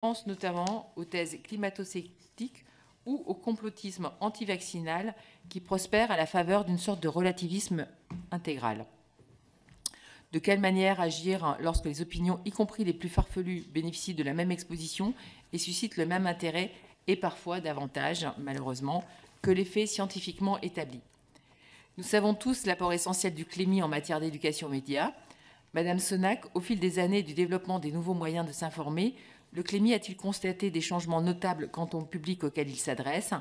pense notamment aux thèses climato-sceptiques ou au complotisme anti-vaccinal qui prospère à la faveur d'une sorte de relativisme intégral. De quelle manière agir lorsque les opinions, y compris les plus farfelues, bénéficient de la même exposition et suscitent le même intérêt et parfois davantage, malheureusement, que les faits scientifiquement établis? Nous savons tous l'apport essentiel du clémy en matière d'éducation média. Madame Sonac, au fil des années du développement des nouveaux moyens de s'informer, le Clémy a-t-il constaté des changements notables quant au public auquel il s'adresse?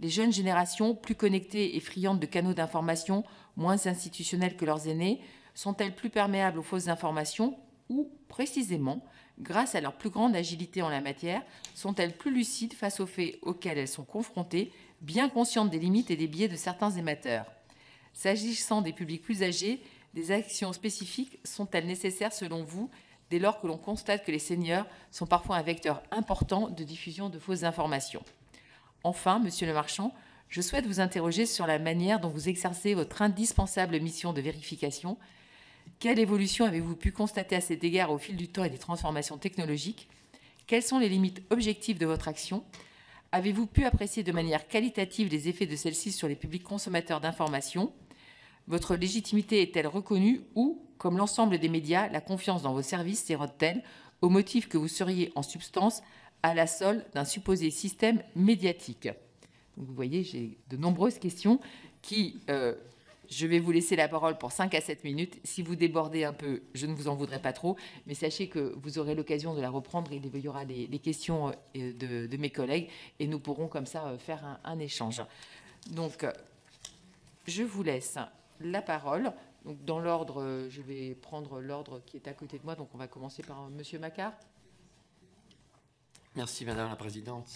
Les jeunes générations, plus connectées et friandes de canaux d'information, moins institutionnels que leurs aînés, sont-elles plus perméables aux fausses informations? Ou, précisément, grâce à leur plus grande agilité en la matière, sont-elles plus lucides face aux faits auxquels elles sont confrontées, bien conscientes des limites et des biais de certains émetteurs S'agissant des publics plus âgés, des actions spécifiques sont-elles nécessaires selon vous? Dès lors que l'on constate que les seniors sont parfois un vecteur important de diffusion de fausses informations. Enfin, Monsieur le Marchand, je souhaite vous interroger sur la manière dont vous exercez votre indispensable mission de vérification. Quelle évolution avez-vous pu constater à cet égard au fil du temps et des transformations technologiques? Quelles sont les limites objectives de votre action? Avez-vous pu apprécier de manière qualitative les effets de celle-ci sur les publics consommateurs d'informations? Votre légitimité est-elle reconnue ou comme l'ensemble des médias, la confiance dans vos services s'érode-t-elle au motif que vous seriez en substance à la solde d'un supposé système médiatique Vous voyez, j'ai de nombreuses questions qui... Euh, je vais vous laisser la parole pour 5 à 7 minutes. Si vous débordez un peu, je ne vous en voudrais pas trop, mais sachez que vous aurez l'occasion de la reprendre. Il y aura les, questions euh, de, mes collègues et nous pourrons comme ça euh, faire un, un échange. Donc, je vous laisse la parole dans l'ordre, euh, je vais prendre l'ordre qui est à côté de moi. Donc, on va commencer par euh, Monsieur Macquart. Merci, Madame la Présidente.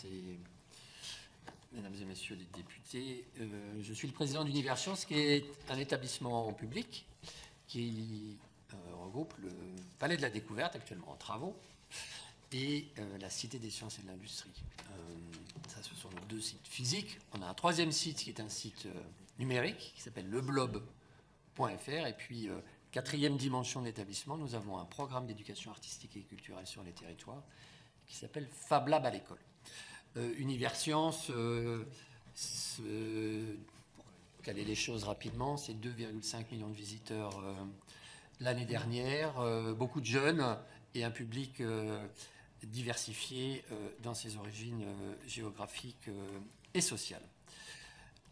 Mesdames et Messieurs les députés, euh, je suis le président d'Universion, qui est un établissement public qui regroupe le Palais de la Découverte, actuellement en travaux, et la Cité des Sciences et de l'Industrie. ça, ce sont nos deux sites physiques. On a un troisième site qui est un site numérique qui s'appelle Le Blob et puis, euh, quatrième dimension d'établissement, nous avons un programme d'éducation artistique et culturelle sur les territoires qui s'appelle Fab Lab à l'école. Euh, Universcience, euh, pour caler les choses rapidement, c'est 2,5 millions de visiteurs l'année dernière, beaucoup de jeunes et un public diversifié dans ses origines géographiques et sociales.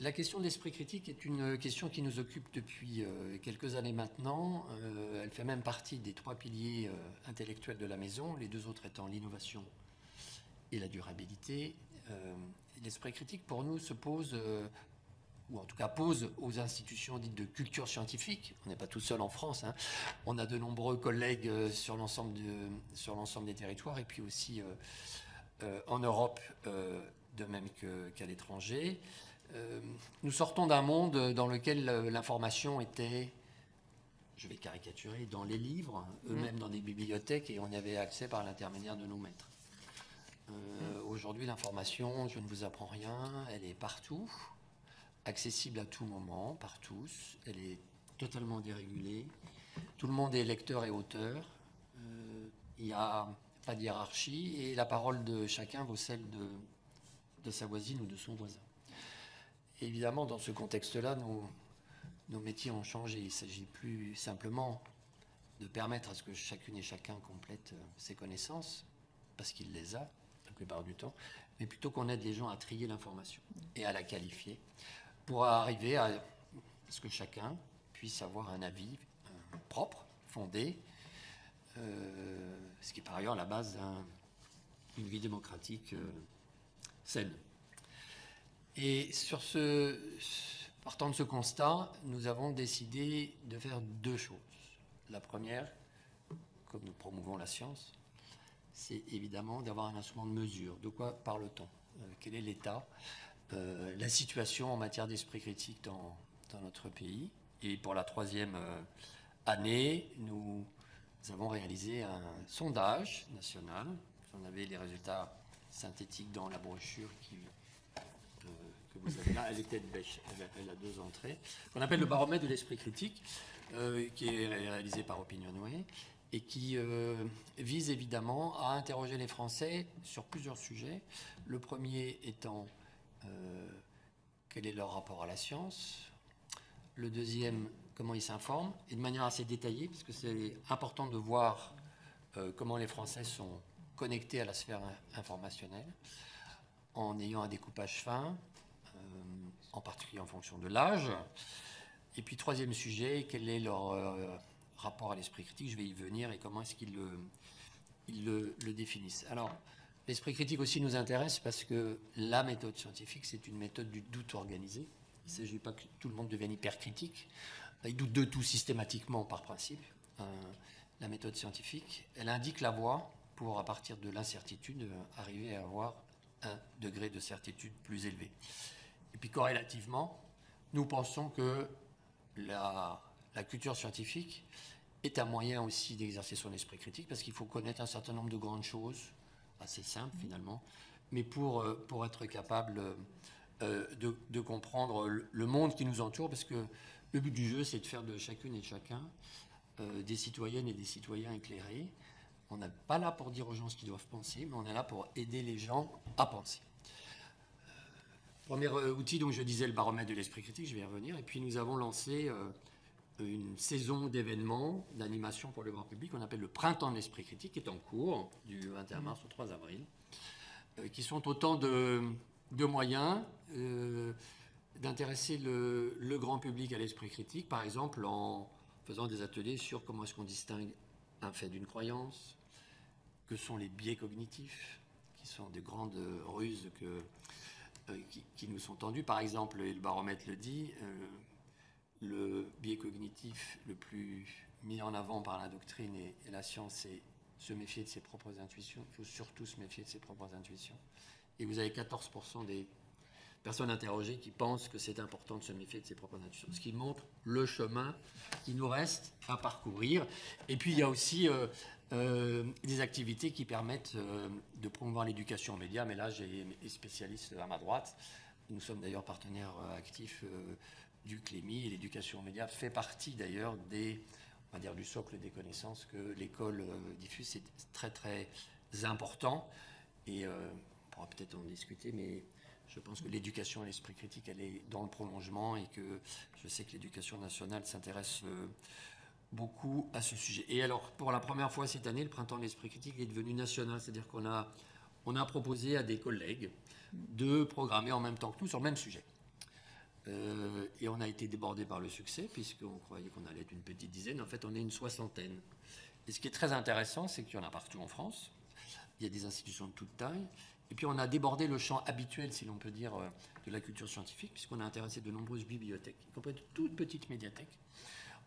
La question de l'esprit critique est une question qui nous occupe depuis euh, quelques années maintenant. Euh, elle fait même partie des trois piliers euh, intellectuels de la maison, les deux autres étant l'innovation et la durabilité. L'esprit critique, pour nous, se pose, ou en tout cas pose aux institutions dites de culture scientifique. On n'est pas tout seul en France. Hein. On a de nombreux collègues sur l'ensemble de, des territoires et puis aussi en Europe, de même qu'à l'étranger. Euh, nous sortons d'un monde dans lequel euh, l'information était, je vais caricaturer, dans les livres, eux-mêmes mm. dans des bibliothèques, et on y avait accès par l'intermédiaire de nos maîtres. Euh, aujourd'hui, l'information, je ne vous apprends rien, elle est partout, accessible à tout moment, par tous, elle est totalement dérégulée, tout le monde est lecteur et auteur, il n'y a pas de hiérarchie, et la parole de chacun vaut celle de sa voisine ou de son voisin évidemment, dans ce contexte-là, nos, métiers ont changé. Il ne s'agit plus simplement de permettre à ce que chacune et chacun complète euh, ses connaissances, parce qu'il les a la plupart du temps, mais plutôt qu'on aide les gens à trier l'information et à la qualifier pour arriver à ce que chacun puisse avoir un avis euh, propre, fondé, euh, ce qui est par ailleurs la base d'une vie démocratique saine. Et sur ce, partant de ce constat, nous avons décidé de faire deux choses. La première, comme nous promouvons la science, c'est évidemment d'avoir un instrument de mesure. De quoi parle-t-on? Euh, Quel est l'état? Euh, La situation en matière d'esprit critique dans, notre pays. Et pour la troisième euh, année, nous, avons réalisé un sondage national. On avait les résultats synthétiques dans la brochure qui vous avez là, elle est bêche, elle, a deux entrées, qu'on appelle le baromètre de l'esprit critique, euh, qui est réalisé par Opinionway. et qui euh, vise évidemment à interroger les Français sur plusieurs sujets. Le premier étant euh, quel est leur rapport à la science. Le deuxième, comment ils s'informent, et de manière assez détaillée, parce que c'est important de voir comment les Français sont connectés à la sphère informationnelle, en ayant un découpage fin, en particulier en fonction de l'âge. Et puis troisième sujet, quel est leur rapport à l'esprit critique, je vais y venir, et comment est-ce qu'ils le, définissent. Alors, l'esprit critique aussi nous intéresse parce que la méthode scientifique, c'est une méthode du doute organisé. Il ne s'agit pas que tout le monde devienne hyper critique. Il doute de tout systématiquement par principe. Euh, la méthode scientifique, elle indique la voie pour, à partir de l'incertitude, euh, arriver à avoir un degré de certitude plus élevé. Et puis corrélativement, nous pensons que la, la culture scientifique est un moyen aussi d'exercer son esprit critique parce qu'il faut connaître un certain nombre de grandes choses, assez simples finalement, mais pour, euh, pour être capable euh, de, de, comprendre le monde qui nous entoure, parce que le but du jeu, c'est de faire de chacune et de chacun euh, des citoyennes et des citoyens éclairés. On n'est pas là pour dire aux gens ce qu'ils doivent penser, mais on est là pour aider les gens à penser. Premier outil, donc je disais le baromètre de l'esprit critique, je vais y revenir. Et puis nous avons lancé une saison d'événements, d'animation pour le grand public, qu'on appelle le Printemps de l'Esprit Critique, qui est en cours du 21 mars au 3 avril, euh, qui sont autant de, moyens euh, d'intéresser le, grand public à l'esprit critique, par exemple en faisant des ateliers sur comment est-ce qu'on distingue un fait d'une croyance, que sont les biais cognitifs, qui sont des grandes ruses que, euh, qui, nous sont tendues. Par exemple, et le baromètre le dit, le biais cognitif le plus mis en avant par la doctrine et, la science, c'est se méfier de ses propres intuitions. Il faut surtout se méfier de ses propres intuitions. Et vous avez 14% des personnes interrogées qui pensent que c'est important de se méfier de ses propres intuitions, ce qui montre le chemin qui nous reste à parcourir. Et puis il y a aussi euh, euh, des activités qui permettent euh, de promouvoir l'éducation aux médias, mais là j'ai les spécialistes à ma droite. Nous sommes d'ailleurs partenaires actifs du Clémy et l'éducation aux médias fait partie d'ailleurs des, on va dire, du socle des connaissances que l'école euh, diffuse. C'est très très important et euh, on pourra peut-être en discuter, mais je pense que l'éducation à l'esprit critique, elle est dans le prolongement et que je sais que l'éducation nationale s'intéresse euh, beaucoup à ce sujet. Et alors, pour la première fois cette année, le printemps de l'esprit critique est devenu national, c'est-à-dire qu'on a, on a proposé à des collègues de programmer en même temps que nous sur le même sujet. Euh, et on a été débordé par le succès, puisqu'on croyait qu'on allait être une petite dizaine. En fait, on est une soixantaine. Et ce qui est très intéressant, c'est qu'il y en a partout en France. Il y a des institutions de toute taille. Et puis, on a débordé le champ habituel, si l'on peut dire, euh, de la culture scientifique, puisqu'on a intéressé de nombreuses bibliothèques, y compris de toutes petites médiathèques.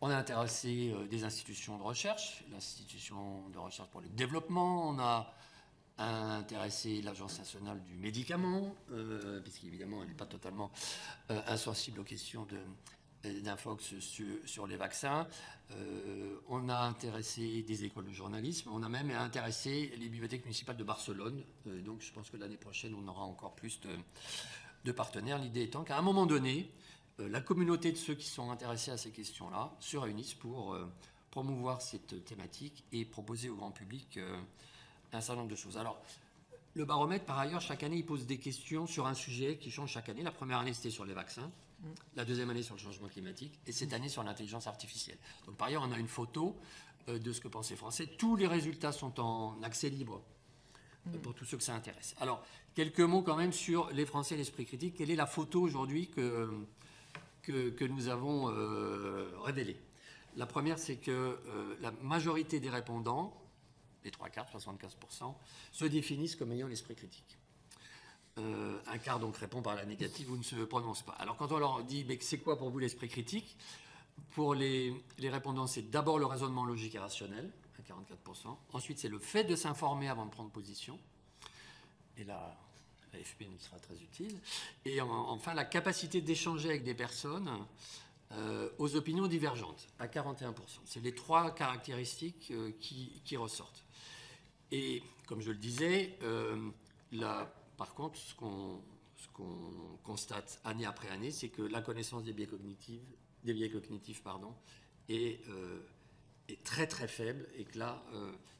On a intéressé euh, des institutions de recherche, l'institution de recherche pour le développement. On a intéressé l'Agence nationale du médicament, euh, puisqu'évidemment elle n'est pas totalement euh, insensible aux questions d'Infox sur, les vaccins. On a intéressé des écoles de journalisme, on a même intéressé les bibliothèques municipales de Barcelone. donc je pense que l'année prochaine, on aura encore plus de partenaires. L'idée étant qu'à un moment donné, la communauté de ceux qui sont intéressés à ces questions-là se réunissent pour promouvoir cette thématique et proposer au grand public un certain nombre de choses. Alors, le baromètre, par ailleurs, chaque année, il pose des questions sur un sujet qui change chaque année. La première année, c'était sur les vaccins. Mm. La deuxième année, sur le changement climatique. Et cette année, sur l'intelligence artificielle. Donc, par ailleurs, on a une photo euh, de ce que pensent les Français. Tous les résultats sont en accès libre euh, mm. pour tous ceux que ça intéresse. Alors, quelques mots quand même sur les Français et l'esprit critique. Quelle est la photo aujourd'hui que, que, nous avons euh, révélée La première, c'est que la majorité des répondants les trois quarts, 75%, se définissent comme ayant l'esprit critique. Euh, un quart donc répond par la négative ou ne se prononce pas. Alors quand on leur dit, mais c'est quoi pour vous l'esprit critique? Pour les, répondants, c'est d'abord le raisonnement logique et rationnel, à 44%. Ensuite, c'est le fait de s'informer avant de prendre position. Et là, l'AFP nous sera très utile. Et enfin, la capacité d'échanger avec des personnes euh, aux opinions divergentes, à 41%. C'est les trois caractéristiques euh, qui, ressortent. Et comme je le disais, euh, là, par contre, ce qu'on constate année après année, c'est que la connaissance des biais cognitifs, des biais cognitifs pardon, est, est très très faible et que là,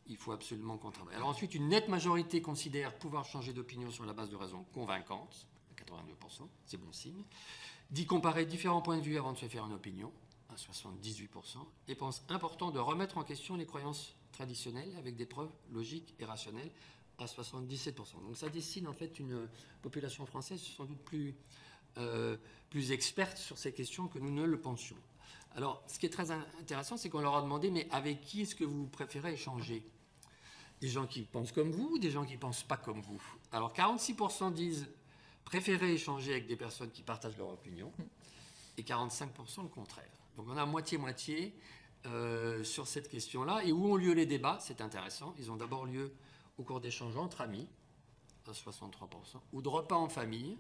il faut absolument qu'on travaille. Alors ensuite, une nette majorité considère pouvoir changer d'opinion sur la base de raisons convaincantes, 82%, c'est bon signe, dit comparer différents points de vue avant de se faire une opinion, à 78%, et pense important de remettre en question les croyances traditionnelles avec des preuves logiques et rationnelles, à 77%. Donc ça dessine en fait une population française sans doute plus, euh, plus experte sur ces questions que nous ne le pensions. Alors, ce qui est très intéressant, c'est qu'on leur a demandé, mais avec qui est-ce que vous préférez échanger? Des gens qui pensent comme vous ou des gens qui ne pensent pas comme vous? Alors, 46% disent préférer échanger avec des personnes qui partagent leur opinion et 45% le contraire. Donc, on a moitié-moitié euh, sur cette question-là. Et où ont lieu les débats? C'est intéressant. Ils ont d'abord lieu au cours d'échanges entre amis, à 63%, ou de repas en famille,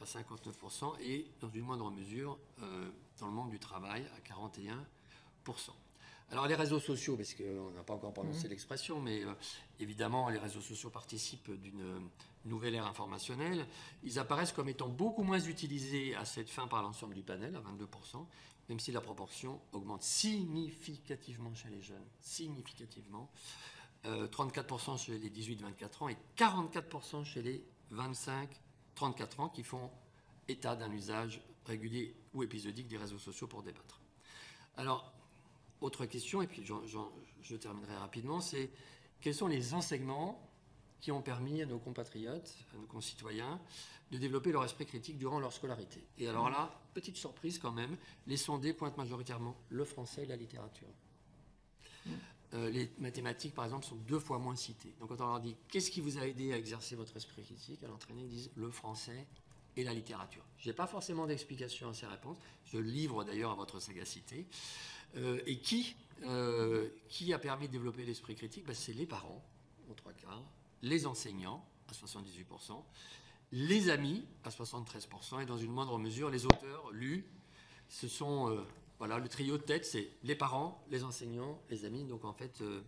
à 59%, et dans une moindre mesure euh, dans le monde du travail, à 41%. Alors les réseaux sociaux, parce qu'on n'a pas encore prononcé mmh. l'expression, mais euh, évidemment les réseaux sociaux participent d'une nouvelle ère informationnelle. Ils apparaissent comme étant beaucoup moins utilisés à cette fin par l'ensemble du panel, à 22%, même si la proportion augmente significativement chez les jeunes, significativement. 34% euh, chez les 18-24 ans et 44% chez les 25-34 ans qui font état d'un usage régulier ou épisodique des réseaux sociaux pour débattre. Alors, autre question, et puis je terminerai rapidement, c'est quels sont les enseignements qui ont permis à nos compatriotes, à nos concitoyens, de développer leur esprit critique durant leur scolarité? Et alors là, petite surprise quand même, les sondés pointent majoritairement le français et la littérature. Euh, les mathématiques, par exemple, sont deux fois moins citées. Donc quand on leur dit qu'est-ce qui vous a aidé à exercer votre esprit critique, à l'entraîner, ils disent le français et la littérature. Je n'ai pas forcément d'explication à ces réponses. Je livre d'ailleurs à votre sagacité. Euh, et qui, euh, qui a permis de développer l'esprit critique? Ben, C'est les parents, en trois quarts, les enseignants, à 78%, les amis, à 73%, et dans une moindre mesure, les auteurs lus. Ce sont voilà, le trio de tête, c'est les parents, les enseignants, les amis, donc en fait, euh,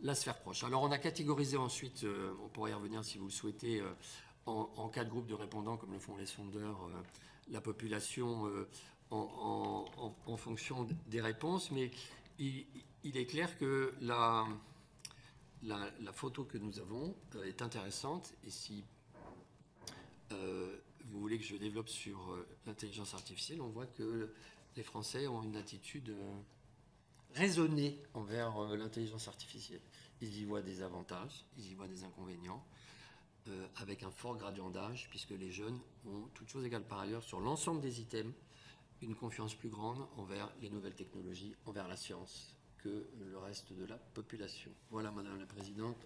la sphère proche. Alors on a catégorisé ensuite, euh, on pourrait y revenir si vous le souhaitez, euh, en, quatre groupes de répondants, comme le font les sondeurs, la population en, fonction des réponses, mais il, est clair que la, la, photo que nous avons est intéressante, et si vous voulez que je développe sur l'intelligence artificielle, on voit que les Français ont une attitude euh, raisonnée envers euh, l'intelligence artificielle. Ils y voient des avantages, ils y voient des inconvénients, euh, avec un fort gradient d'âge, puisque les jeunes ont, toutes choses égales par ailleurs, sur l'ensemble des items, une confiance plus grande envers les nouvelles technologies, envers la science, que le reste de la population. Voilà, Madame la Présidente.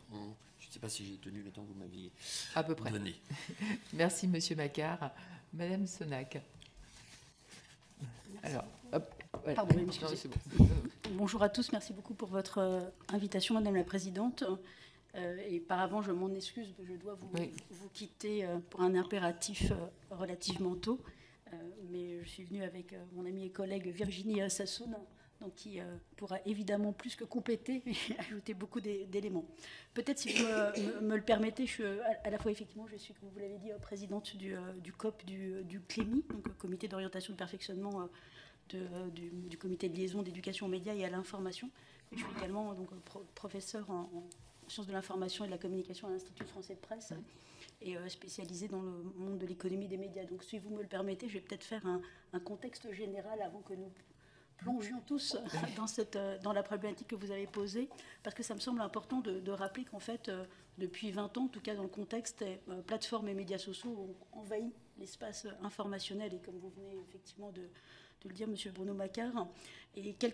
je ne sais pas si j'ai tenu le temps que vous m'aviez à peu près. donné. Merci, Monsieur Macquart. Madame Sonac. Alors, Bonjour à tous, merci beaucoup pour votre euh, invitation, Madame la Présidente. Euh, et par avant, je m'en excuse, je dois vous, vous quitter euh, pour un impératif relativement tôt. mais je suis venue avec mon amie et collègue Virginie Sassoon donc qui euh, pourra évidemment plus que compléter et ajouter beaucoup d'éléments. Peut-être si vous me, le permettez, je suis euh, à, la fois effectivement, je suis, comme vous l'avez dit, euh, présidente du, COP du, du, CLEMI, donc Comité d'orientation et de perfectionnement du, Comité de liaison d'éducation aux médias et à l'information. Je suis également donc, professeur en, sciences de l'information et de la communication à l'Institut français de presse et spécialisée dans le monde de l'économie des médias. Donc si vous me le permettez, je vais peut-être faire un, un contexte général avant que nous plongions tous dans, cette, euh, dans la problématique que vous avez posée, parce que ça me semble important de, rappeler qu'en fait, euh, depuis 20 ans, en tout cas dans le contexte, euh, plateformes et médias sociaux ont envahi l'espace informationnel, et comme vous venez effectivement de, le dire, Monsieur Bruno Macquart, et quel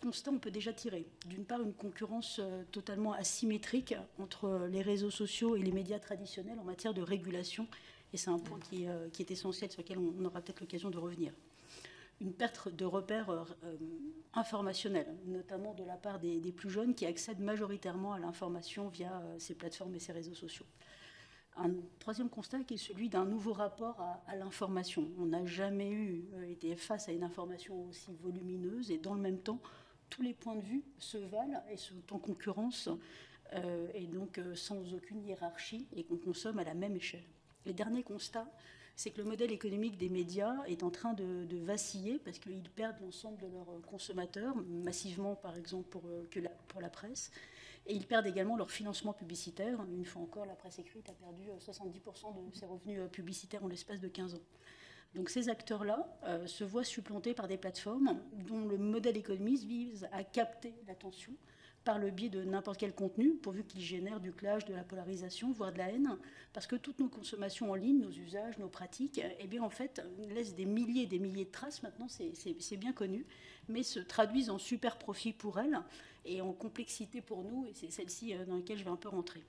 constat on peut déjà tirer? D'une part, une concurrence totalement asymétrique entre les réseaux sociaux et les médias traditionnels en matière de régulation, et c'est un point qui, qui est essentiel, sur lequel on aura peut-être l'occasion de revenir une perte de repères euh, euh, informationnels, notamment de la part des, plus jeunes qui accèdent majoritairement à l'information via euh, ces plateformes et ces réseaux sociaux. Un troisième constat qui est celui d'un nouveau rapport à, l'information. On n'a jamais été face à une information aussi volumineuse et dans le même temps, tous les points de vue se valent et sont en concurrence et donc sans aucune hiérarchie et qu'on consomme à la même échelle. Le dernier constat, c'est que le modèle économique des médias est en train de, vaciller parce qu'ils perdent l'ensemble de leurs consommateurs, massivement par exemple pour, que pour la presse, et ils perdent également leur financement publicitaire. Une fois encore, la presse écrite a perdu 70% de ses revenus publicitaires en l'espace de 15 ans. Donc ces acteurs-là euh, se voient supplantés par des plateformes dont le modèle économique vise à capter l'attention par le biais de n'importe quel contenu, pourvu qu'il génère du clash, de la polarisation, voire de la haine, parce que toutes nos consommations en ligne, nos usages, nos pratiques, eh bien en fait, laissent des milliers et des milliers de traces, maintenant c'est bien connu, mais se traduisent en super profit pour elles et en complexité pour nous, et c'est celle-ci euh, dans laquelle je vais un peu rentrer.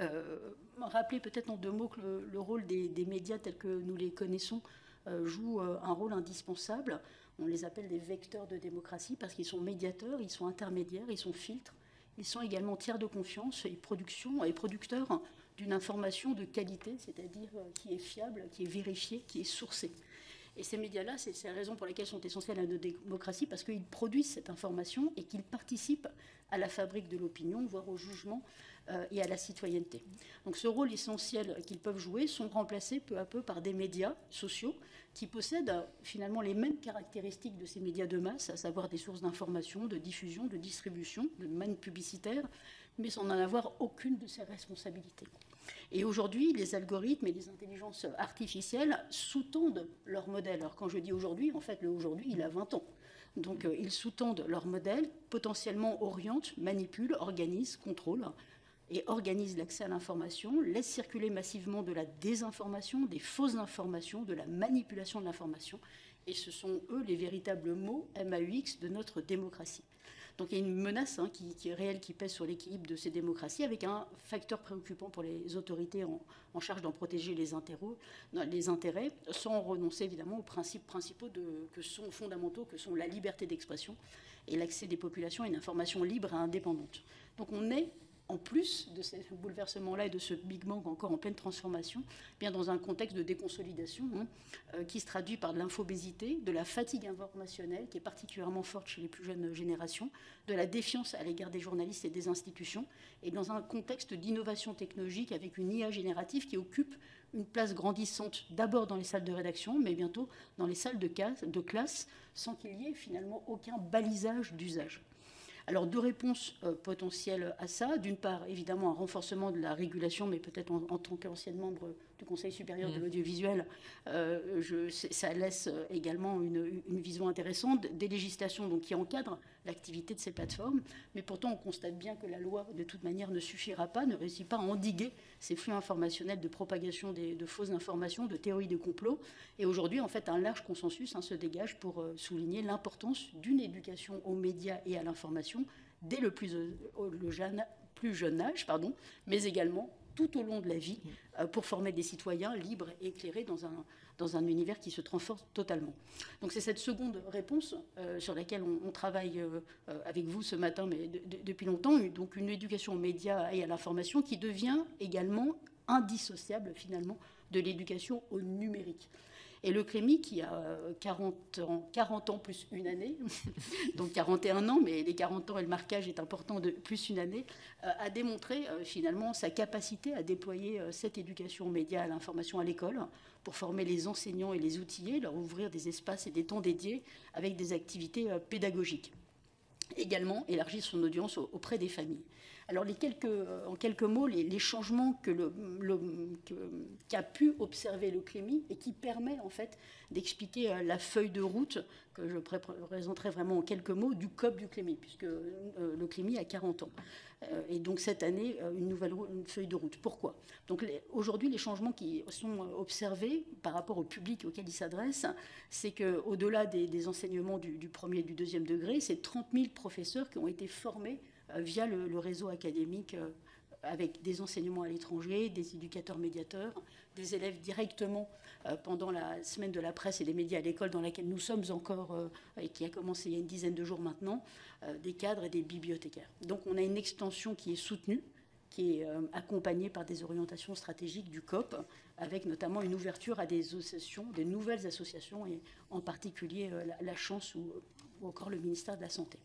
Euh, rappeler peut-être en deux mots que le, rôle des, médias tels que nous les connaissons euh, joue euh, un rôle indispensable. On les appelle des vecteurs de démocratie parce qu'ils sont médiateurs, ils sont intermédiaires, ils sont filtres, ils sont également tiers de confiance et, et producteurs d'une information de qualité, c'est-à-dire qui est fiable, qui est vérifiée, qui est sourcée. Et ces médias-là, c'est la raison pour laquelle ils sont essentiels à notre démocratie, parce qu'ils produisent cette information et qu'ils participent à la fabrique de l'opinion, voire au jugement euh, et à la citoyenneté. Donc ce rôle essentiel qu'ils peuvent jouer sont remplacés peu à peu par des médias sociaux qui possèdent euh, finalement les mêmes caractéristiques de ces médias de masse, à savoir des sources d'information, de diffusion, de distribution, de manne publicitaire, mais sans en avoir aucune de ces responsabilités. Et aujourd'hui, les algorithmes et les intelligences artificielles sous-tendent leur modèle. Alors quand je dis aujourd'hui, en fait, le aujourd'hui, il a 20 ans. Donc euh, ils sous-tendent leur modèle, potentiellement orientent, manipulent, organisent, contrôlent et organise l'accès à l'information, laisse circuler massivement de la désinformation, des fausses informations, de la manipulation de l'information. Et ce sont eux les véritables mots MAUX de notre démocratie. Donc il y a une menace hein, qui, est réelle qui pèse sur l'équilibre de ces démocraties, avec un facteur préoccupant pour les autorités en, charge d'en protéger les, intérêts, sans renoncer évidemment aux principes principaux que sont fondamentaux, que sont la liberté d'expression et l'accès des populations à une information libre et indépendante. Donc on est en plus de ces bouleversements-là et de ce Big Bang encore en pleine transformation, eh bien dans un contexte de déconsolidation hein, euh, qui se traduit par de l'infobésité, de la fatigue informationnelle qui est particulièrement forte chez les plus jeunes générations, de la défiance à l'égard des journalistes et des institutions, et dans un contexte d'innovation technologique avec une IA générative qui occupe une place grandissante d'abord dans les salles de rédaction, mais bientôt dans les salles de, de classe, sans qu'il y ait finalement aucun balisage d'usage. Alors deux réponses euh, potentielles à ça. D'une part, évidemment, un renforcement de la régulation, mais peut-être en, tant qu'ancienne membre du Conseil supérieur de mmh. l'audiovisuel, euh, ça laisse également une, vision intéressante des législations donc, qui encadrent l'activité de ces plateformes. Mais pourtant, on constate bien que la loi, de toute manière, ne suffira pas, ne réussit pas à endiguer ces flux informationnels de propagation de fausses informations, de théories de complot. Et aujourd'hui, en fait, un large consensus hein, se dégage pour euh, souligner l'importance d'une éducation aux médias et à l'information dès le plus, euh, le jeune, plus jeune âge, pardon, mais également tout au long de la vie euh, pour former des citoyens libres et éclairés dans un, dans un univers qui se transforme totalement. Donc c'est cette seconde réponse euh, sur laquelle on, travaille euh, avec vous ce matin, mais depuis longtemps, donc une éducation aux médias et à l'information qui devient également indissociable finalement de l'éducation au numérique. Et le Clémy, qui a 40 ans, 40 ans plus une année, donc 41 ans, mais les 40 ans et le marquage est important de plus une année, euh, a démontré euh, finalement sa capacité à déployer euh, cette éducation aux médias, à l'information à l'école, pour former les enseignants et les outiller, leur ouvrir des espaces et des temps dédiés avec des activités pédagogiques. Également élargir son audience auprès des familles. Alors, les quelques, en quelques mots, les, changements que qu'a pu observer le Clémy et qui permet en fait d'expliquer euh, la feuille de route que je présenterai vraiment en quelques mots du COP du Clémy, puisque euh, le Clémy a 40 ans. Euh, et donc cette année, une nouvelle feuille de route. Pourquoi? Donc aujourd'hui, les changements qui sont observés par rapport au public auquel il s'adresse, c'est qu'au-delà des, enseignements du, du, premier et du deuxième degré, c'est 30 000 professeurs qui ont été formés euh, via le, réseau académique euh, avec des enseignements à l'étranger, des éducateurs médiateurs, des élèves directement euh, pendant la semaine de la presse et des médias à l'école dans laquelle nous sommes encore et qui a commencé il y a une dizaine de jours maintenant, des cadres et des bibliothécaires. Donc on a une extension qui est soutenue, qui est accompagnée par des orientations stratégiques du COP, avec notamment une ouverture à des associations, des nouvelles associations, et en particulier la, Chance ou encore le ministère de la Santé.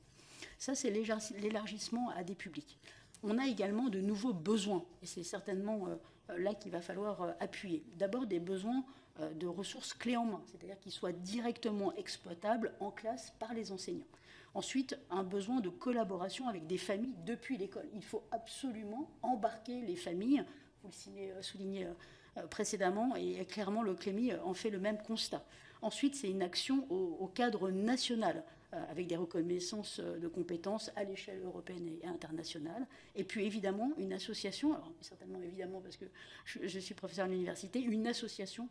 Ça, c'est l'élargissement à des publics. on a également de nouveaux besoins. Et c'est certainement là qu'il va falloir appuyer. D'abord des besoins de ressources clés en main, c'est-à-dire qu'ils soient directement exploitables en classe par les enseignants. Ensuite, un besoin de collaboration avec des familles depuis l'école. Il faut absolument embarquer les familles, vous le soulignez précédemment, et clairement le Clémy en fait le même constat. Ensuite, c'est une action au, cadre national euh, avec des reconnaissances euh, de compétences à l'échelle européenne et internationale. Et puis évidemment, une association, certainement évidemment parce que je, suis professeur à l'université, une association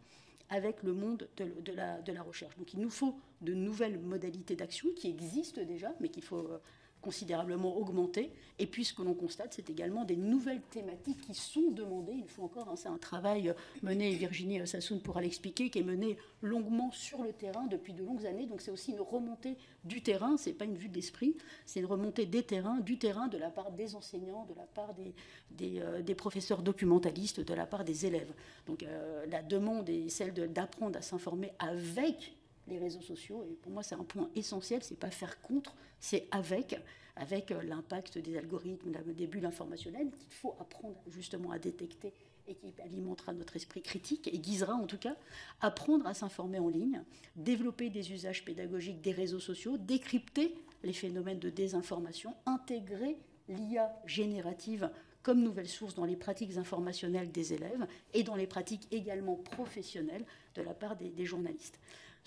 avec le monde de, la, de, la, recherche. Donc il nous faut de nouvelles modalités d'action qui existent déjà, mais qu'il faut euh, considérablement augmenté. Et puis ce que l'on constate, c'est également des nouvelles thématiques qui sont demandées. Il faut encore, hein, c'est un travail mené, Virginie Sassoon pourra l'expliquer, qui est mené longuement sur le terrain depuis de longues années. Donc c'est aussi une remontée du terrain, c'est pas une vue d'esprit, c'est une remontée des terrains, du terrain de la part des enseignants, de la part des, des, euh, professeurs documentalistes, de la part des élèves. Donc euh, la demande est celle d'apprendre à s'informer avec les réseaux sociaux. Et pour moi, c'est un point essentiel. C'est pas faire contre, c'est avec, avec euh, l'impact des algorithmes, des bulles informationnelles qu'il faut apprendre justement à détecter et qui alimentera notre esprit critique et guisera en tout cas apprendre à s'informer en ligne, développer des usages pédagogiques des réseaux sociaux, décrypter les phénomènes de désinformation, intégrer l'IA générative comme nouvelle source dans les pratiques informationnelles des élèves et dans les pratiques également professionnelles de la part des journalistes.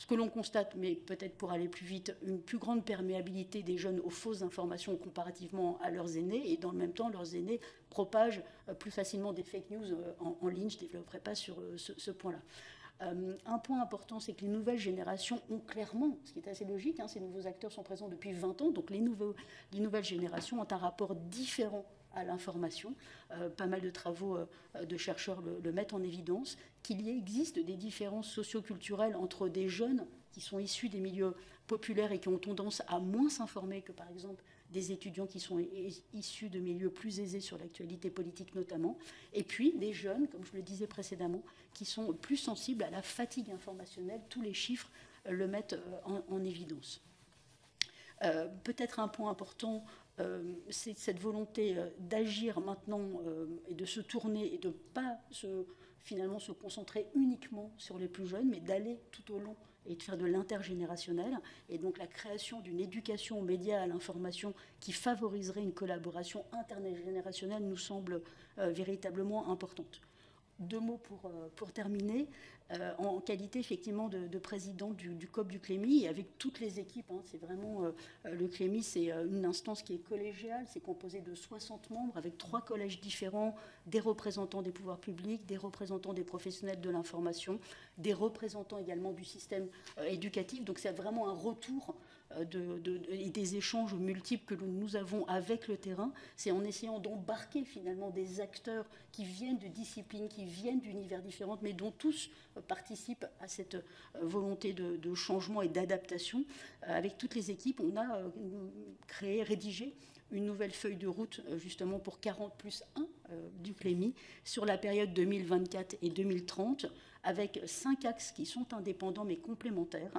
Ce que l'on constate, mais peut-être pour aller plus vite, une plus grande perméabilité des jeunes aux fausses informations comparativement à leurs aînés, et dans le même temps, leurs aînés propagent euh, plus facilement des fake news euh, en, ligne. Je ne développerai pas sur euh, ce, point-là. un point important, c'est que les nouvelles générations ont clairement, ce qui est assez logique, hein, ces nouveaux acteurs sont présents depuis 20 ans, donc les, nouvelles générations ont un rapport différent à l'information. Euh, pas mal de travaux euh, de chercheurs le, mettent en évidence, qu'il y existe des différences socioculturelles entre des jeunes qui sont issus des milieux populaires et qui ont tendance à moins s'informer que par exemple des étudiants qui sont issus de milieux plus aisés sur l'actualité politique notamment, et puis des jeunes, comme je le disais précédemment, qui sont plus sensibles à la fatigue informationnelle. Tous les chiffres euh, le mettent en, évidence. Peut-être un point important euh, c'est cette volonté euh, d'agir maintenant euh, et de se tourner et de ne pas se, finalement se concentrer uniquement sur les plus jeunes, mais d'aller tout au long et de faire de l'intergénérationnel. Et donc la création d'une éducation aux médias, à l'information qui favoriserait une collaboration intergénérationnelle nous semble véritablement importante. Deux mots pour, pour terminer. Euh, en qualité effectivement de, président du, COP du Clémy, avec toutes les équipes. Hein. c'est vraiment euh, euh, le Clémy, c'est une instance qui est collégiale, c'est composé de 60 membres avec trois collèges différents, des représentants des pouvoirs publics, des représentants des professionnels de l'information, des représentants également du système éducatif. Donc c'est vraiment un retour de, et des échanges multiples que nous avons avec le terrain, c'est en essayant d'embarquer finalement des acteurs qui viennent de disciplines, qui viennent d'univers différents, mais dont tous euh, participent à cette euh, volonté de, changement et d'adaptation. Euh, avec toutes les équipes, on a créé, rédigé une nouvelle feuille de route justement pour 40 plus 1 du Clémy sur la période 2024 et 2030 avec cinq axes qui sont indépendants mais complémentaires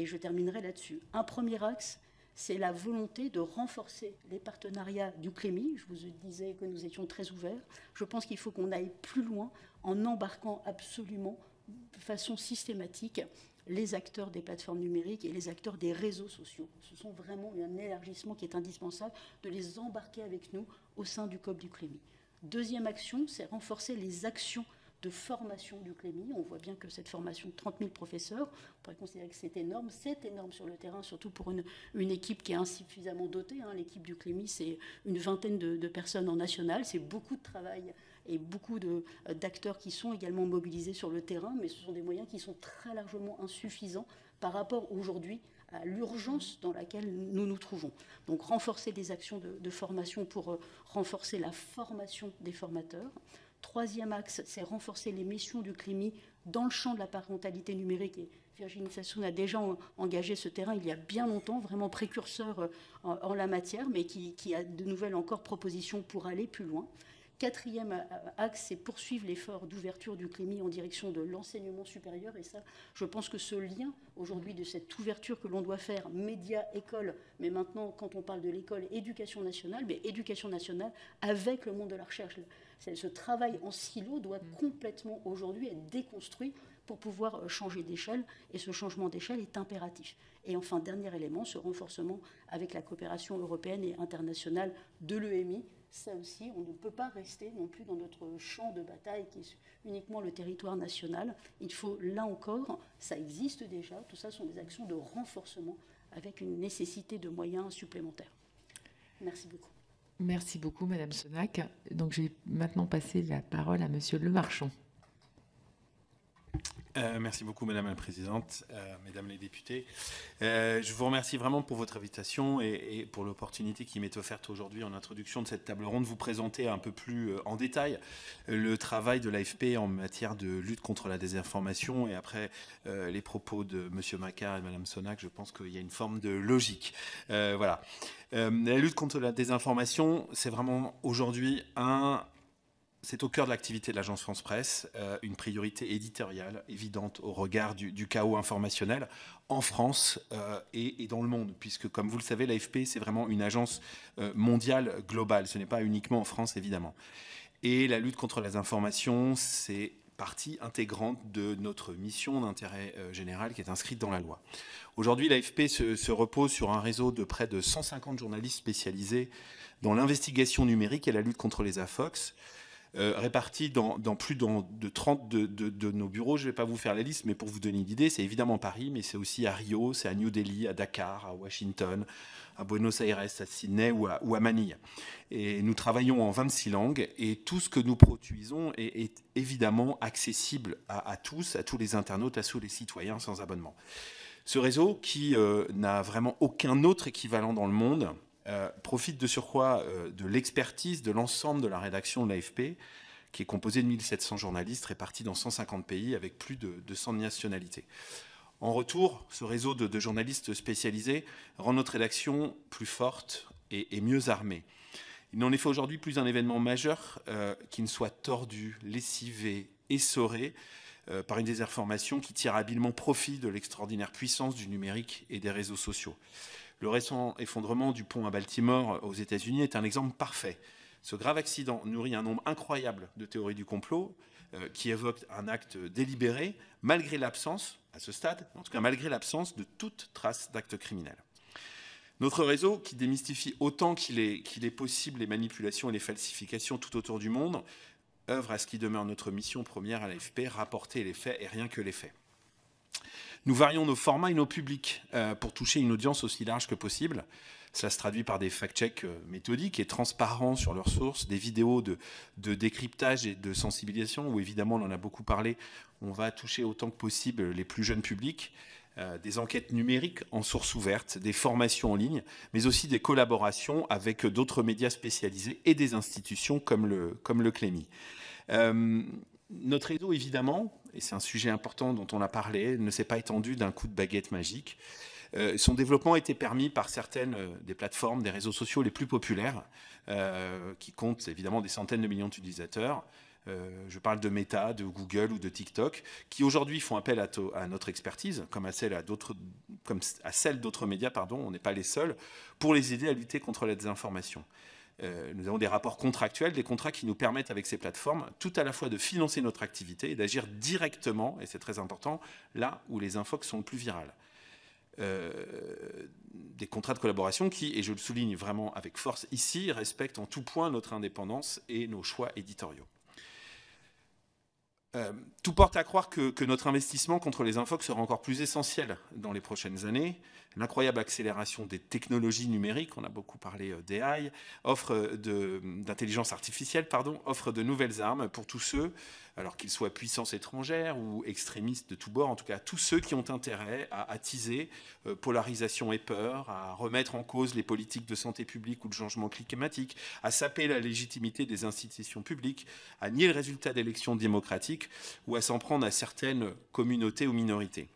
et je terminerai là-dessus. Un premier axe, c'est la volonté de renforcer les partenariats du Clémy. Je vous disais que nous étions très ouverts. Je pense qu'il faut qu'on aille plus loin en embarquant absolument de façon systématique les acteurs des plateformes numériques et les acteurs des réseaux sociaux. Ce sont vraiment un élargissement qui est indispensable de les embarquer avec nous au sein du COP du Clémy. Deuxième action, c'est renforcer les actions de formation du Clémy. On voit bien que cette formation de 30 000 professeurs, on pourrait considérer que c'est énorme. C'est énorme sur le terrain, surtout pour une, une équipe qui est insuffisamment dotée. Hein. L'équipe du Clémy, c'est une vingtaine de, personnes en national. C'est beaucoup de travail et beaucoup d'acteurs qui sont également mobilisés sur le terrain, mais ce sont des moyens qui sont très largement insuffisants par rapport aujourd'hui à l'urgence dans laquelle nous nous trouvons. Donc renforcer des actions de, de formation pour euh, renforcer la formation des formateurs, Troisième axe, c'est renforcer les missions du CLIMI dans le champ de la parentalité numérique. Et Virginie Sassoon a déjà engagé ce terrain il y a bien longtemps, vraiment précurseur euh, en, la matière, mais qui, a de nouvelles encore propositions pour aller plus loin. Quatrième axe, c'est poursuivre l'effort d'ouverture du CLEMI en direction de l'enseignement supérieur. Et ça, je pense que ce lien aujourd'hui de cette ouverture que l'on doit faire, médias, école, mais maintenant, quand on parle de l'école, éducation nationale, mais éducation nationale avec le monde de la recherche. Ce travail en silo doit complètement aujourd'hui être déconstruit pour pouvoir euh, changer d'échelle. Et ce changement d'échelle est impératif. Et enfin, dernier élément, ce renforcement avec la coopération européenne et internationale de l'EMI ça aussi, on ne peut pas rester non plus dans notre champ de bataille qui est uniquement le territoire national. Il faut, là encore, ça existe déjà, tout ça sont des actions de renforcement avec une nécessité de moyens supplémentaires. Merci beaucoup. Merci beaucoup, Madame Sonac. Donc, je vais maintenant passer la parole à Monsieur Lemarchon. Euh, merci beaucoup, Madame la Présidente, euh, Mesdames les députés. Euh, je vous remercie vraiment pour votre invitation et, pour l'opportunité qui m'est offerte aujourd'hui en introduction de cette table ronde, de vous présenter un peu plus en détail le travail de l'AFP en matière de lutte contre la désinformation. Et après les propos de Monsieur Macquart et Madame Sonac, je pense qu'il y a une forme de logique. voilà. la lutte contre la désinformation, c'est vraiment aujourd'hui un c'est au cœur de l'activité de l'agence France Presse, euh, une priorité éditoriale évidente au regard du, chaos informationnel en France euh, et, dans le monde, puisque comme vous le savez, l'AFP, c'est vraiment une agence euh, mondiale globale, ce n'est pas uniquement en France, évidemment. Et la lutte contre les informations, c'est partie intégrante de notre mission d'intérêt général qui est inscrite dans la loi. Aujourd'hui, l'AFP se, se repose sur un réseau de près de 150 journalistes spécialisés dans l'investigation numérique et la lutte contre les AFOX. Euh, répartis dans, plus de 30 de, nos bureaux. Je ne vais pas vous faire la liste, mais pour vous donner une idée, c'est évidemment Paris, mais c'est aussi à Rio, c'est à New Delhi, à Dakar, à Washington, à Buenos Aires, à Sydney ou à, Manille. Et nous travaillons en 26 langues et tout ce que nous produisons est, évidemment accessible à, tous, à tous les internautes, à tous les citoyens sans abonnement. Ce réseau, qui euh, n'a vraiment aucun autre équivalent dans le monde, euh, profite de surcroît euh, de l'expertise de l'ensemble de la rédaction de l'AFP, qui est composée de 1700 journalistes répartis dans 150 pays avec plus de 200 nationalités. En retour, ce réseau de, journalistes spécialisés rend notre rédaction plus forte et, mieux armée. Il n'en est fait aujourd'hui plus un événement majeur euh, qui ne soit tordu, lessivé, essoré par une désinformation qui tire habilement profit de l'extraordinaire puissance du numérique et des réseaux sociaux. Le récent effondrement du pont à Baltimore aux États-Unis est un exemple parfait. Ce grave accident nourrit un nombre incroyable de théories du complot euh, qui évoquent un acte délibéré, malgré l'absence, à ce stade, en tout cas malgré l'absence de toute trace d'acte criminel. Notre réseau, qui démystifie autant qu'il est possible les manipulations et les falsifications tout autour du monde, œuvre à ce qui demeure notre mission première à l'AFP, rapporter les faits et rien que les faits. Nous varions nos formats et nos publics euh, pour toucher une audience aussi large que possible. Cela se traduit par des fact-checks euh, méthodiques et transparents sur leurs sources, des vidéos de, décryptage et de sensibilisation, où évidemment on en a beaucoup parlé, on va toucher autant que possible les plus jeunes publics, euh, des enquêtes numériques en source ouverte, des formations en ligne, mais aussi des collaborations avec d'autres médias spécialisés et des institutions comme le, comme. Notre réseau, évidemment, et c'est un sujet important dont on a parlé, ne s'est pas étendu d'un coup de baguette magique. Euh, son développement a été permis par certaines euh, des plateformes, des réseaux sociaux les plus populaires, euh, qui comptent évidemment des centaines de millions d'utilisateurs. je parle de Meta, de Google ou de TikTok, qui aujourd'hui font appel à, notre expertise, comme à celle, à comme d'autres médias, pardon, on n'est pas les seuls, pour les aider à lutter contre la désinformation. Euh, nous avons des rapports contractuels, des contrats qui nous permettent avec ces plateformes tout à la fois de financer notre activité et d'agir directement, et c'est très important, là où les infox sont le plus virales. Euh, des contrats de collaboration qui, et je le souligne vraiment avec force ici, respectent en tout point notre indépendance et nos choix éditoriaux. Euh, tout porte à croire que, que, notre investissement contre les infox sera encore plus essentiel dans les prochaines années l'incroyable accélération des technologies numériques, on a beaucoup parlé euh, d'AI, offre d'intelligence artificielle, pardon, offre de nouvelles armes pour tous ceux, alors qu'ils soient puissances étrangères ou extrémistes de tous bords, en tout cas tous ceux qui ont intérêt à attiser euh, polarisation et peur, à remettre en cause les politiques de santé publique ou de changement climatique, à saper la légitimité des institutions publiques, à nier le résultat d'élections démocratiques ou à s'en prendre à certaines communautés ou minorités.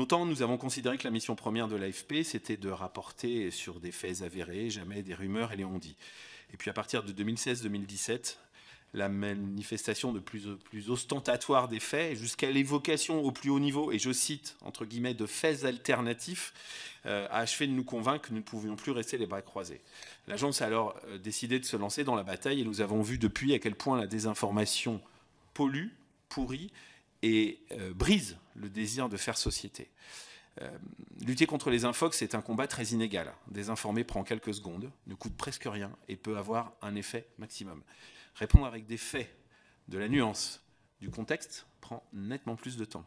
Longtemps, nous avons considéré que la mission première de l'AFP, c'était de rapporter sur des faits avérés, jamais des rumeurs et les on-dit. Et puis à partir de 2016-2017, la manifestation de plus, plus ostentatoire des faits, jusqu'à l'évocation au plus haut niveau, et je cite, entre guillemets, de faits alternatifs, euh, a achevé de nous convaincre que nous ne pouvions plus rester les bras croisés. L'agence a alors euh, décidé de se lancer dans la bataille, et nous avons vu depuis à quel point la désinformation pollue, pourrit et euh, brise le désir de faire société. lutter contre les infox, c'est un combat très inégal. Désinformer prend quelques secondes, ne coûte presque rien et peut avoir un effet maximum. Répondre avec des faits, de la nuance, du contexte prend nettement plus de temps.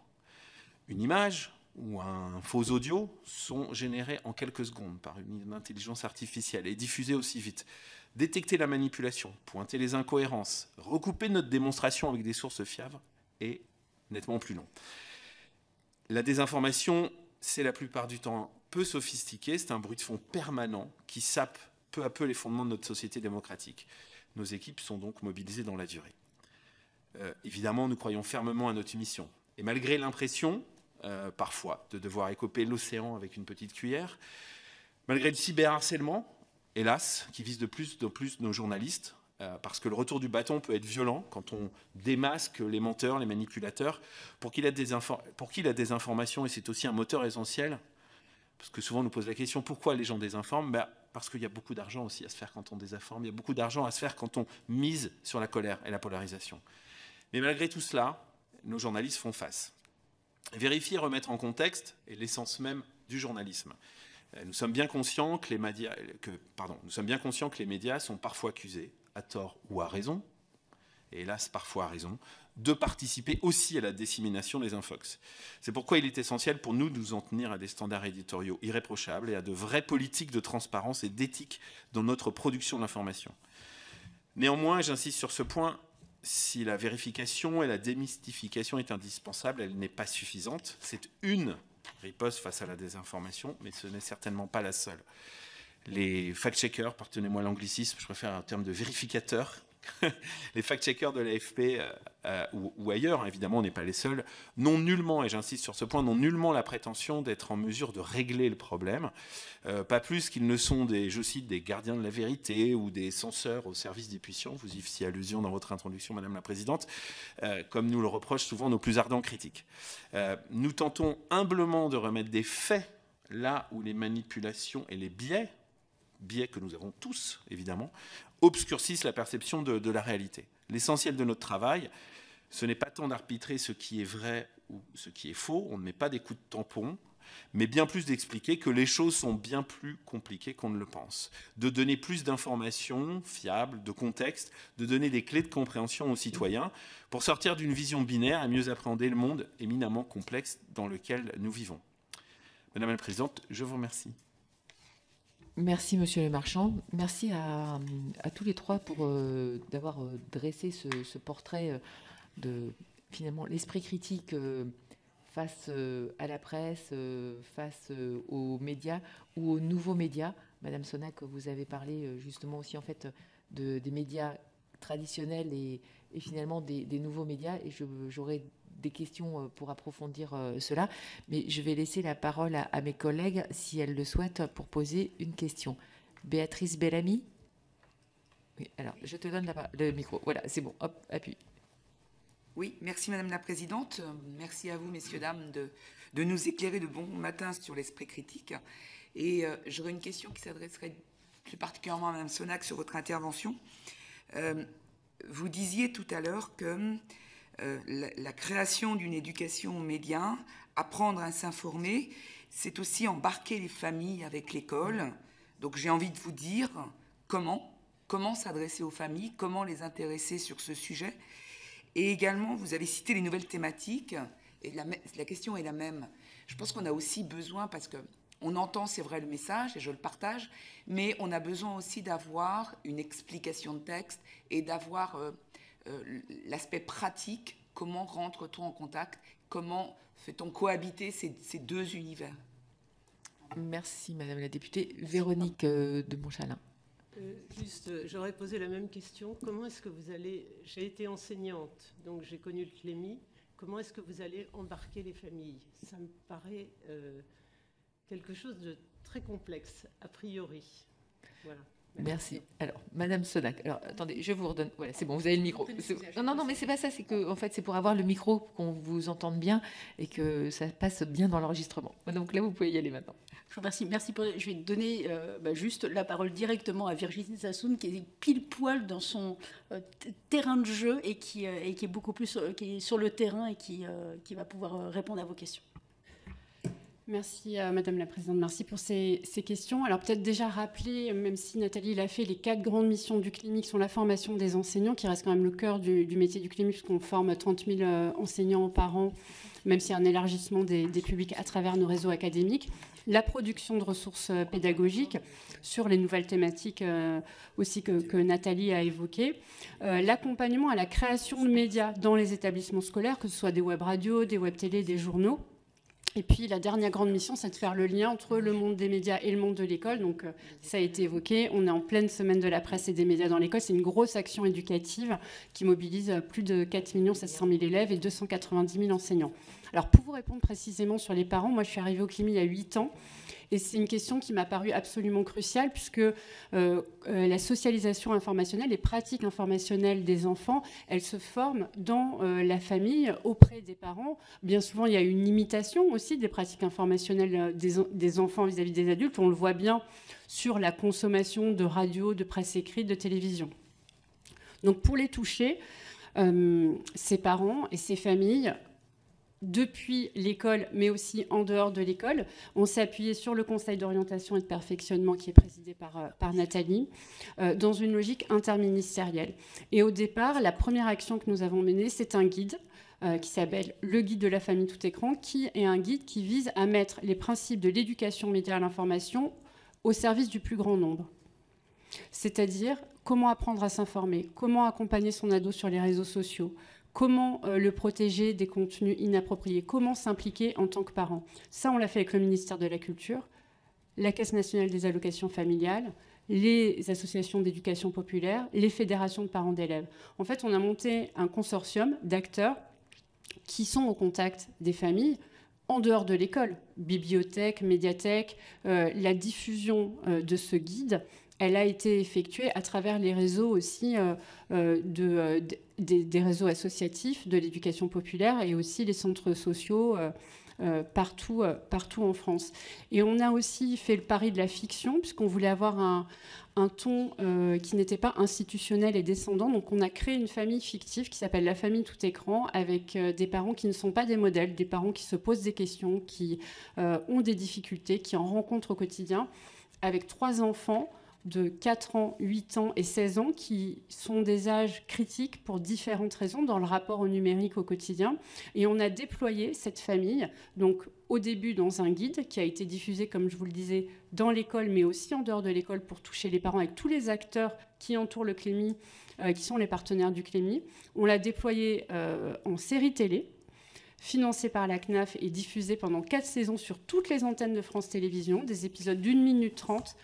Une image ou un faux audio sont générés en quelques secondes par une intelligence artificielle et diffusés aussi vite. Détecter la manipulation, pointer les incohérences, recouper notre démonstration avec des sources fiables est nettement plus long. La désinformation, c'est la plupart du temps peu sophistiqué, c'est un bruit de fond permanent qui sape peu à peu les fondements de notre société démocratique. Nos équipes sont donc mobilisées dans la durée. Euh, évidemment, nous croyons fermement à notre mission. Et malgré l'impression, euh, parfois, de devoir écoper l'océan avec une petite cuillère, malgré le cyberharcèlement, hélas, qui vise de plus en plus nos journalistes, parce que le retour du bâton peut être violent quand on démasque les menteurs, les manipulateurs, pour qui la, pour qui la désinformation, et c'est aussi un moteur essentiel, parce que souvent on nous pose la question pourquoi les gens désinforment? Ben, Parce qu'il y a beaucoup d'argent aussi à se faire quand on désinforme, il y a beaucoup d'argent à se faire quand on mise sur la colère et la polarisation. Mais malgré tout cela, nos journalistes font face. Vérifier, remettre en contexte est l'essence même du journalisme. Euh, nous sommes bien conscients que les médias, que, pardon, nous sommes bien conscients que les médias sont parfois accusés, à tort ou à raison, et hélas parfois à raison, de participer aussi à la dissémination des infox. C'est pourquoi il est essentiel pour nous de nous en tenir à des standards éditoriaux irréprochables et à de vraies politiques de transparence et d'éthique dans notre production d'information. Néanmoins, j'insiste sur ce point, si la vérification et la démystification est indispensable, elle n'est pas suffisante. C'est une riposte face à la désinformation, mais ce n'est certainement pas la seule. Les fact-checkers, pardonnez-moi l'anglicisme, je préfère un terme de vérificateurs, les fact-checkers de l'AFP euh, euh, ou, ailleurs, hein, évidemment, on n'est pas les seuls, n'ont nullement, et j'insiste sur ce point, n'ont nullement la prétention d'être en mesure de régler le problème, euh, pas plus qu'ils ne sont des, je cite, des gardiens de la vérité ou des censeurs au service des puissants, vous y faisiez allusion dans votre introduction, Madame la Présidente, comme nous le reprochent souvent nos plus ardents critiques. nous tentons humblement de remettre des faits là où les manipulations et les biais biais que nous avons tous, évidemment, obscurcissent la perception de, la réalité. L'essentiel de notre travail, ce n'est pas tant d'arbitrer ce qui est vrai ou ce qui est faux, on ne met pas des coups de tampon, mais bien plus d'expliquer que les choses sont bien plus compliquées qu'on ne le pense, de donner plus d'informations fiables, de contexte, de donner des clés de compréhension aux citoyens pour sortir d'une vision binaire et mieux appréhender le monde éminemment complexe dans lequel nous vivons. Madame la Présidente, je vous remercie. Merci, Monsieur le Marchand. Merci à, tous les trois pour euh, d'avoir euh, dressé ce, portrait euh, de finalement l'esprit critique face à la presse, face aux médias ou aux nouveaux médias. Madame Sonac, vous avez parlé justement aussi en fait de, des médias traditionnels et, finalement des, des, nouveaux médias. Et j'aurais des questions euh, pour approfondir euh, cela, mais je vais laisser la parole à, mes collègues, si elles le souhaitent, pour poser une question. Béatrice Bellamy? Oui, alors je te donne le micro. Voilà, c'est bon, hop, appuie. Oui, merci Madame la Présidente. Merci à vous, messieurs, dames, de, nous éclairer de bon matin sur l'esprit critique. Et euh, j'aurais une question qui s'adresserait plus particulièrement à Madame Sonac sur votre intervention. vous disiez tout à l'heure que euh, la, création d'une éducation aux médias, apprendre à s'informer, c'est aussi embarquer les familles avec l'école. Donc j'ai envie de vous dire comment, comment s'adresser aux familles, comment les intéresser sur ce sujet. Et également, vous avez cité les nouvelles thématiques, et la, question est la même. Je pense qu'on a aussi besoin, parce que on entend, c'est vrai, le message, et je le partage, mais on a besoin aussi d'avoir une explication de texte et d'avoir euh, euh, l'aspect pratique, comment rentre-t-on en contact, comment fait-on cohabiter ces, deux univers? Merci Madame la députée. Véronique euh, de Montchalin. Euh, juste, j'aurais posé la même question. Comment est-ce que vous allez... J'ai été enseignante, donc j'ai connu le CLEMI. Comment est-ce que vous allez embarquer les familles? Ça me paraît quelque chose de très complexe, a priori. Voilà. Merci. Alors, Madame Sonac. Alors, attendez, je vous redonne. Voilà, c'est bon, vous avez le micro. Non, non, non, mais c'est pas ça. C'est que, en fait, c'est pour avoir le micro, qu'on vous entende bien et que ça passe bien dans l'enregistrement. Donc là, vous pouvez y aller maintenant. Je vous remercie. Merci pour. Je vais donner euh, bah, juste la parole directement à Virginie Sassoon, qui est pile poil dans son euh, terrain de jeu et qui, euh, et qui est beaucoup plus qui est sur le terrain et qui, qui va pouvoir répondre à vos questions. Merci euh, Madame la Présidente, merci pour ces, questions. Alors peut-être déjà rappeler, même si Nathalie l'a fait, les quatre grandes missions du clinique sont la formation des enseignants, qui reste quand même le cœur du, métier du clinique, puisqu'on forme 30 000 euh, enseignants par an, même s'il y a un élargissement des, publics à travers nos réseaux académiques. La production de ressources euh, pédagogiques sur les nouvelles thématiques aussi que, Nathalie a évoquées. L'accompagnement à la création de médias dans les établissements scolaires, que ce soit des web radios, des web télé, des journaux et puis la dernière grande mission, c'est de faire le lien entre le monde des médias et le monde de l'école. Donc euh, ça a été évoqué, on est en pleine semaine de la presse et des médias dans l'école. C'est une grosse action éducative qui mobilise plus de 4 700 000 élèves et 290 000 enseignants. Alors pour vous répondre précisément sur les parents, moi je suis arrivée au CLIMI il y a 8 ans. Et c'est une question qui m'a paru absolument cruciale puisque euh, euh, la socialisation informationnelle, les pratiques informationnelles des enfants, elles se forment dans euh, la famille, auprès des parents. Bien souvent, il y a une imitation aussi des pratiques informationnelles des, enfants vis-à-vis des adultes. On le voit bien sur la consommation de radio, de presse écrite, de télévision. Donc pour les toucher, ces parents et ces familles depuis l'école, mais aussi en dehors de l'école. On s'est appuyé sur le conseil d'orientation et de perfectionnement qui est présidé par, euh, Nathalie, euh, dans une logique interministérielle. Et au départ, la première action que nous avons menée, c'est un guide euh, qui s'appelle Le guide de la famille tout écran, qui est un guide qui vise à mettre les principes de l'éducation média à l'information au service du plus grand nombre. C'est-à-dire comment apprendre à s'informer, comment accompagner son ado sur les réseaux sociaux, comment euh, le protéger des contenus inappropriés, comment s'impliquer en tant que parent. Ça, on l'a fait avec le ministère de la Culture, la Caisse nationale des allocations familiales, les associations d'éducation populaire, les fédérations de parents d'élèves. En fait, on a monté un consortium d'acteurs qui sont au contact des familles en dehors de l'école, bibliothèque, médiathèque, euh, la diffusion euh, de ce guide elle a été effectuée à travers les réseaux aussi euh, euh, euh, des, réseaux associatifs de l'éducation populaire et aussi les centres sociaux partout, partout en France. Et on a aussi fait le pari de la fiction, puisqu'on voulait avoir un ton qui n'était pas institutionnel et descendant. Donc on a créé une famille fictive qui s'appelle la famille tout écran, avec des parents qui ne sont pas des modèles, des parents qui se posent des questions, qui ont des difficultés, qui en rencontrent au quotidien, avec trois enfants de 4 ans, 8 ans et 16 ans qui sont des âges critiques pour différentes raisons dans le rapport au numérique au quotidien. Et on a déployé cette famille, donc au début dans un guide qui a été diffusé, comme je vous le disais, dans l'école, mais aussi en dehors de l'école pour toucher les parents avec tous les acteurs qui entourent le Clémy, euh, qui sont les partenaires du Clémy. On l'a déployé euh, en série télé financé par la CNAF et diffusé pendant quatre saisons sur toutes les antennes de France Télévisions, des épisodes d'une minute trente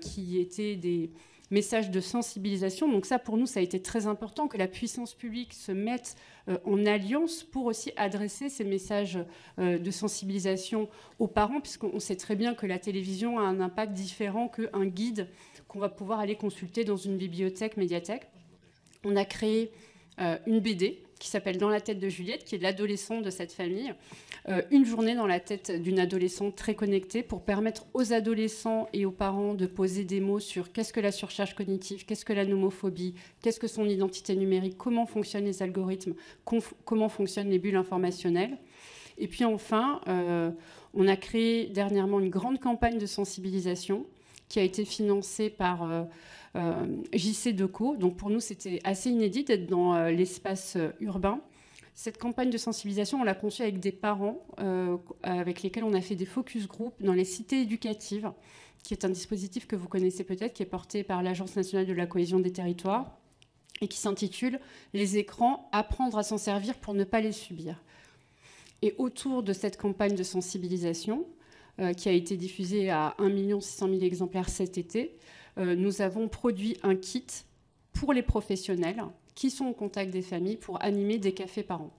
qui étaient des messages de sensibilisation. Donc ça, pour nous, ça a été très important que la puissance publique se mette euh, en alliance pour aussi adresser ces messages euh, de sensibilisation aux parents, puisqu'on sait très bien que la télévision a un impact différent qu'un guide qu'on va pouvoir aller consulter dans une bibliothèque, médiathèque. On a créé une BD qui s'appelle Dans la tête de Juliette, qui est l'adolescent de cette famille. Euh, une journée dans la tête d'une adolescente très connectée pour permettre aux adolescents et aux parents de poser des mots sur qu'est-ce que la surcharge cognitive, qu'est-ce que la nomophobie, qu'est-ce que son identité numérique, comment fonctionnent les algorithmes, comment fonctionnent les bulles informationnelles. Et puis enfin, euh, on a créé dernièrement une grande campagne de sensibilisation qui a été financée par euh, euh, JC Deco. Donc pour nous, c'était assez inédit d'être dans euh, l'espace urbain. Cette campagne de sensibilisation, on l'a conçue avec des parents avec lesquels on a fait des focus group dans les cités éducatives, qui est un dispositif que vous connaissez peut-être, qui est porté par l'Agence nationale de la cohésion des territoires et qui s'intitule Les écrans, apprendre à s'en servir pour ne pas les subir. Et autour de cette campagne de sensibilisation, qui a été diffusée à 1 600 000 exemplaires cet été, euh, nous avons produit un kit pour les professionnels qui sont au contact des familles pour animer des cafés par an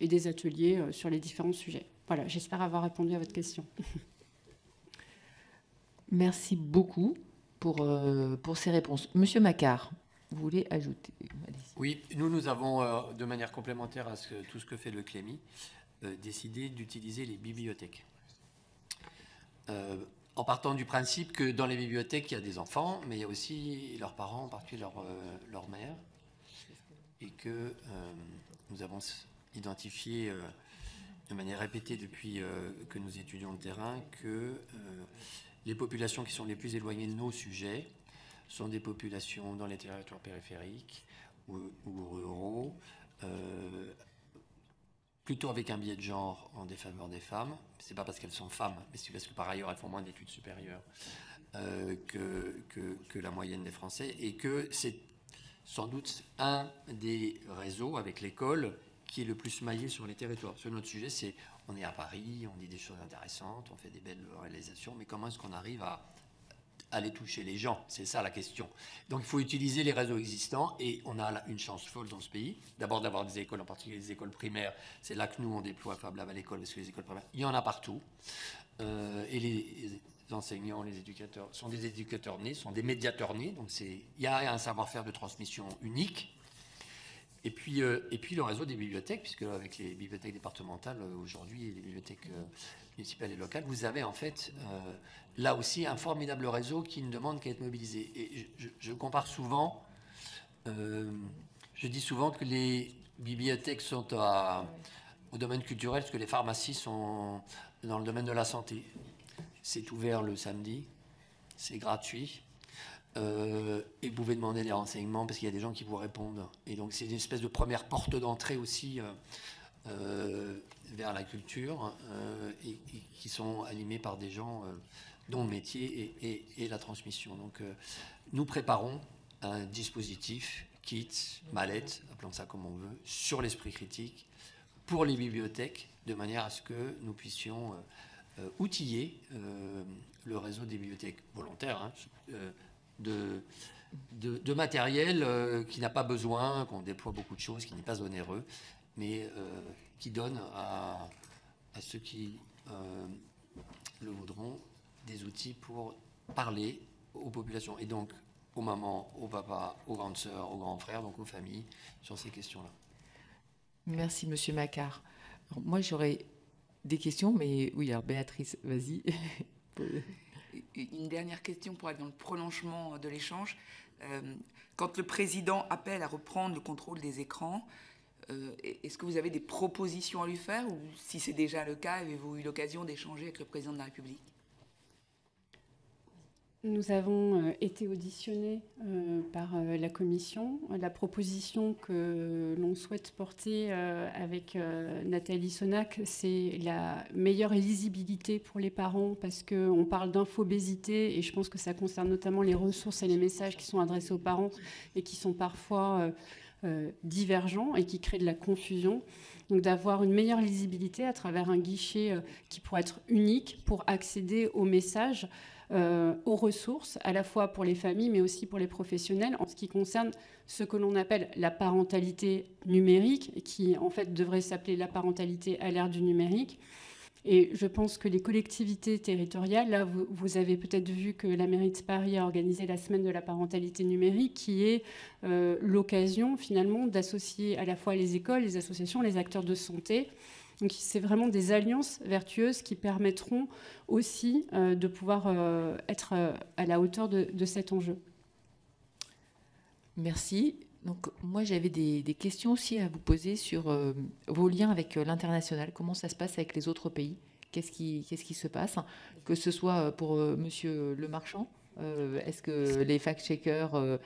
et des ateliers euh, sur les différents sujets. Voilà, j'espère avoir répondu à votre question. Merci beaucoup. pour, pour ces réponses. Monsieur Macquart, vous voulez ajouter? Oui, nous, nous avons, de manière complémentaire à ce tout ce que fait le CLEMI, décidé d'utiliser les bibliothèques. En partant du principe que dans les bibliothèques, il y a des enfants, mais il y a aussi leurs parents, en particulier leur, leur mère, et que nous avons identifié euh, de manière répétée depuis euh, que nous étudions le terrain que euh, les populations qui sont les plus éloignées de nos sujets sont des populations dans les territoires périphériques ou, ruraux, plutôt avec un biais de genre en défaveur des femmes. C'est pas parce qu'elles sont femmes, mais c'est parce que par ailleurs elles font moins d'études supérieures que, que, que, la moyenne des Français, et que c'est sans doute un des réseaux avec l'école qui est le plus maillé sur les territoires. Sur notre sujet, c'est on est à Paris, on dit des choses intéressantes, on fait des belles réalisations, mais comment est-ce qu'on arrive à aller toucher les gens C'est ça la question. Donc il faut utiliser les réseaux existants et on a une chance folle dans ce pays. D'abord d'avoir des écoles, en particulier les écoles primaires. C'est là que nous on déploie Fab Lab à l'école parce que les écoles primaires, il y en a partout. Euh, et les, enseignants, les éducateurs sont des éducateurs nés, sont des médiateurs nés. Donc il y a un savoir-faire de transmission unique. Et puis, euh, et puis le réseau des bibliothèques, puisque avec les bibliothèques départementales euh, aujourd'hui les bibliothèques municipales et locales, vous avez en fait là aussi un formidable réseau qui ne demande qu'à être mobilisé. Et je, compare souvent, je dis souvent que les bibliothèques sont au domaine culturel, ce que les pharmacies sont dans le domaine de la santé. C'est ouvert le samedi, c'est gratuit. Euh, et vous pouvez demander des renseignements parce qu'il y a des gens qui vous répondent. Et donc c'est une espèce de première porte d'entrée aussi euh, euh, vers la culture et, qui sont animés par des gens dont le métier est, la transmission. Donc nous préparons un dispositif, kit, mallette, appelons ça comme on veut, sur l'esprit critique pour les bibliothèques de manière à ce que nous puissions outiller le réseau des bibliothèques volontaires. Hein, de, matériel euh, qui n'a pas besoin, qu'on déploie beaucoup de choses, qui n'est pas onéreux, mais euh, qui donne à, à ceux qui euh, le voudront des outils pour parler aux populations et donc aux mamans, aux papas, aux grandes sœurs, aux grands frères, donc aux familles sur ces questions-là. Merci, Monsieur Macquart. moi, j'aurais des questions, mais oui, alors Béatrice, vas-y. une dernière question pour aller dans le prolongement de l'échange. Euh, quand le président appelle à reprendre le contrôle des écrans, euh, est-ce que vous avez des propositions à lui faire ou si c'est déjà le cas, avez-vous eu l'occasion d'échanger avec le président de la République? Nous avons euh, été auditionnés euh, par la Commission. La proposition que l'on souhaite porter avec Nathalie Sonac, c'est la meilleure lisibilité pour les parents parce qu'on parle d'infobésité et je pense que ça concerne notamment les ressources et les messages qui sont adressés aux parents et qui sont parfois divergents et qui créent de la confusion. Donc d'avoir une meilleure lisibilité à travers un guichet qui pourrait être unique pour accéder aux messages euh, aux ressources, à la fois pour les familles, mais aussi pour les professionnels, en ce qui concerne ce que l'on appelle la parentalité numérique, qui en fait devrait s'appeler la parentalité à l'ère du numérique. Et je pense que les collectivités territoriales, là, vous, avez peut-être vu que la mairie de Paris a organisé la semaine de la parentalité numérique, qui est euh, l'occasion finalement d'associer à la fois les écoles, les associations, les acteurs de santé, donc c'est vraiment des alliances vertueuses qui permettront aussi euh, de pouvoir euh, être à la hauteur de, cet enjeu. Merci. Donc moi j'avais des, questions aussi à vous poser sur vos liens avec l'international. Comment ça se passe avec les autres pays? Qu'est-ce qui, qu'est-ce qui se passe? Que ce soit pour Monsieur Le Marchand, est-ce que les fact-checkers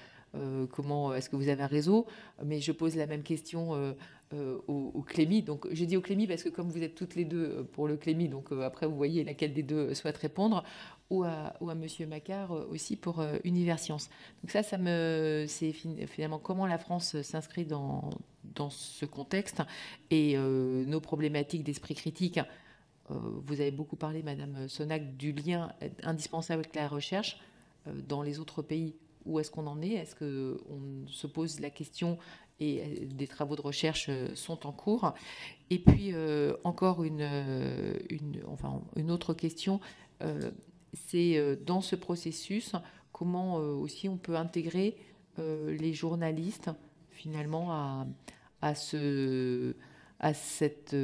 comment est-ce que vous avez un réseau? Mais je pose la même question euh, au, Clémy. Donc, je dis au Clémy parce que comme vous êtes toutes les deux euh, pour le Clémy, donc euh, après vous voyez laquelle des deux souhaite répondre, ou à, ou Monsieur Macquart aussi pour Universience. Donc ça, ça me, c'est finalement comment la France s'inscrit dans, dans ce contexte et nos problématiques d'esprit critique. vous avez beaucoup parlé, Madame Sonac, du lien indispensable avec la recherche dans les autres pays. Où est-ce qu'on en est? Est-ce qu'on se pose la question et euh, des travaux de recherche euh, sont en cours? Et puis euh, encore une, enfin, une autre question, c'est dans ce processus, comment aussi on peut intégrer les journalistes finalement à cette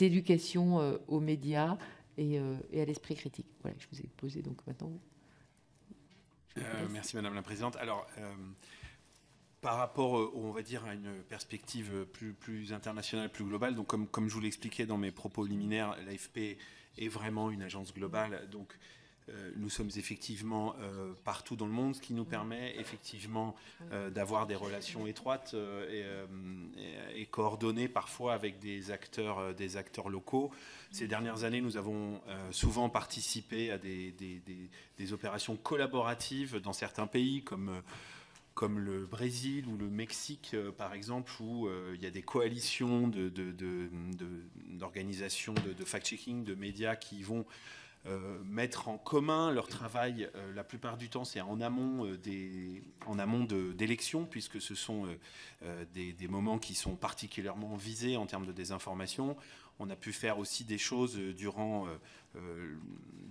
éducation aux médias et, et à l'esprit critique? Voilà, je vous ai posé donc maintenant. Merci Madame la Présidente. Alors, par rapport, euh, on va dire, à une perspective plus, plus internationale, plus globale, donc comme, comme je vous l'expliquais dans mes propos liminaires, l'AFP est vraiment une agence globale. Donc, euh, nous sommes effectivement euh, partout dans le monde, ce qui nous permet effectivement d'avoir des relations étroites et, coordonnées parfois avec des acteurs, des acteurs locaux. Ces dernières années, nous avons souvent participé à des, opérations collaboratives dans certains pays, comme comme le Brésil ou le Mexique, euh, par exemple, où euh, il y a des coalitions d'organisations de, fact-checking, de médias qui vont euh, mettre en commun leur travail. la plupart du temps, c'est en amont des, en amont d'élections, puisque ce sont des, moments qui sont particulièrement visés en termes de désinformation. On a pu faire aussi des choses durant euh,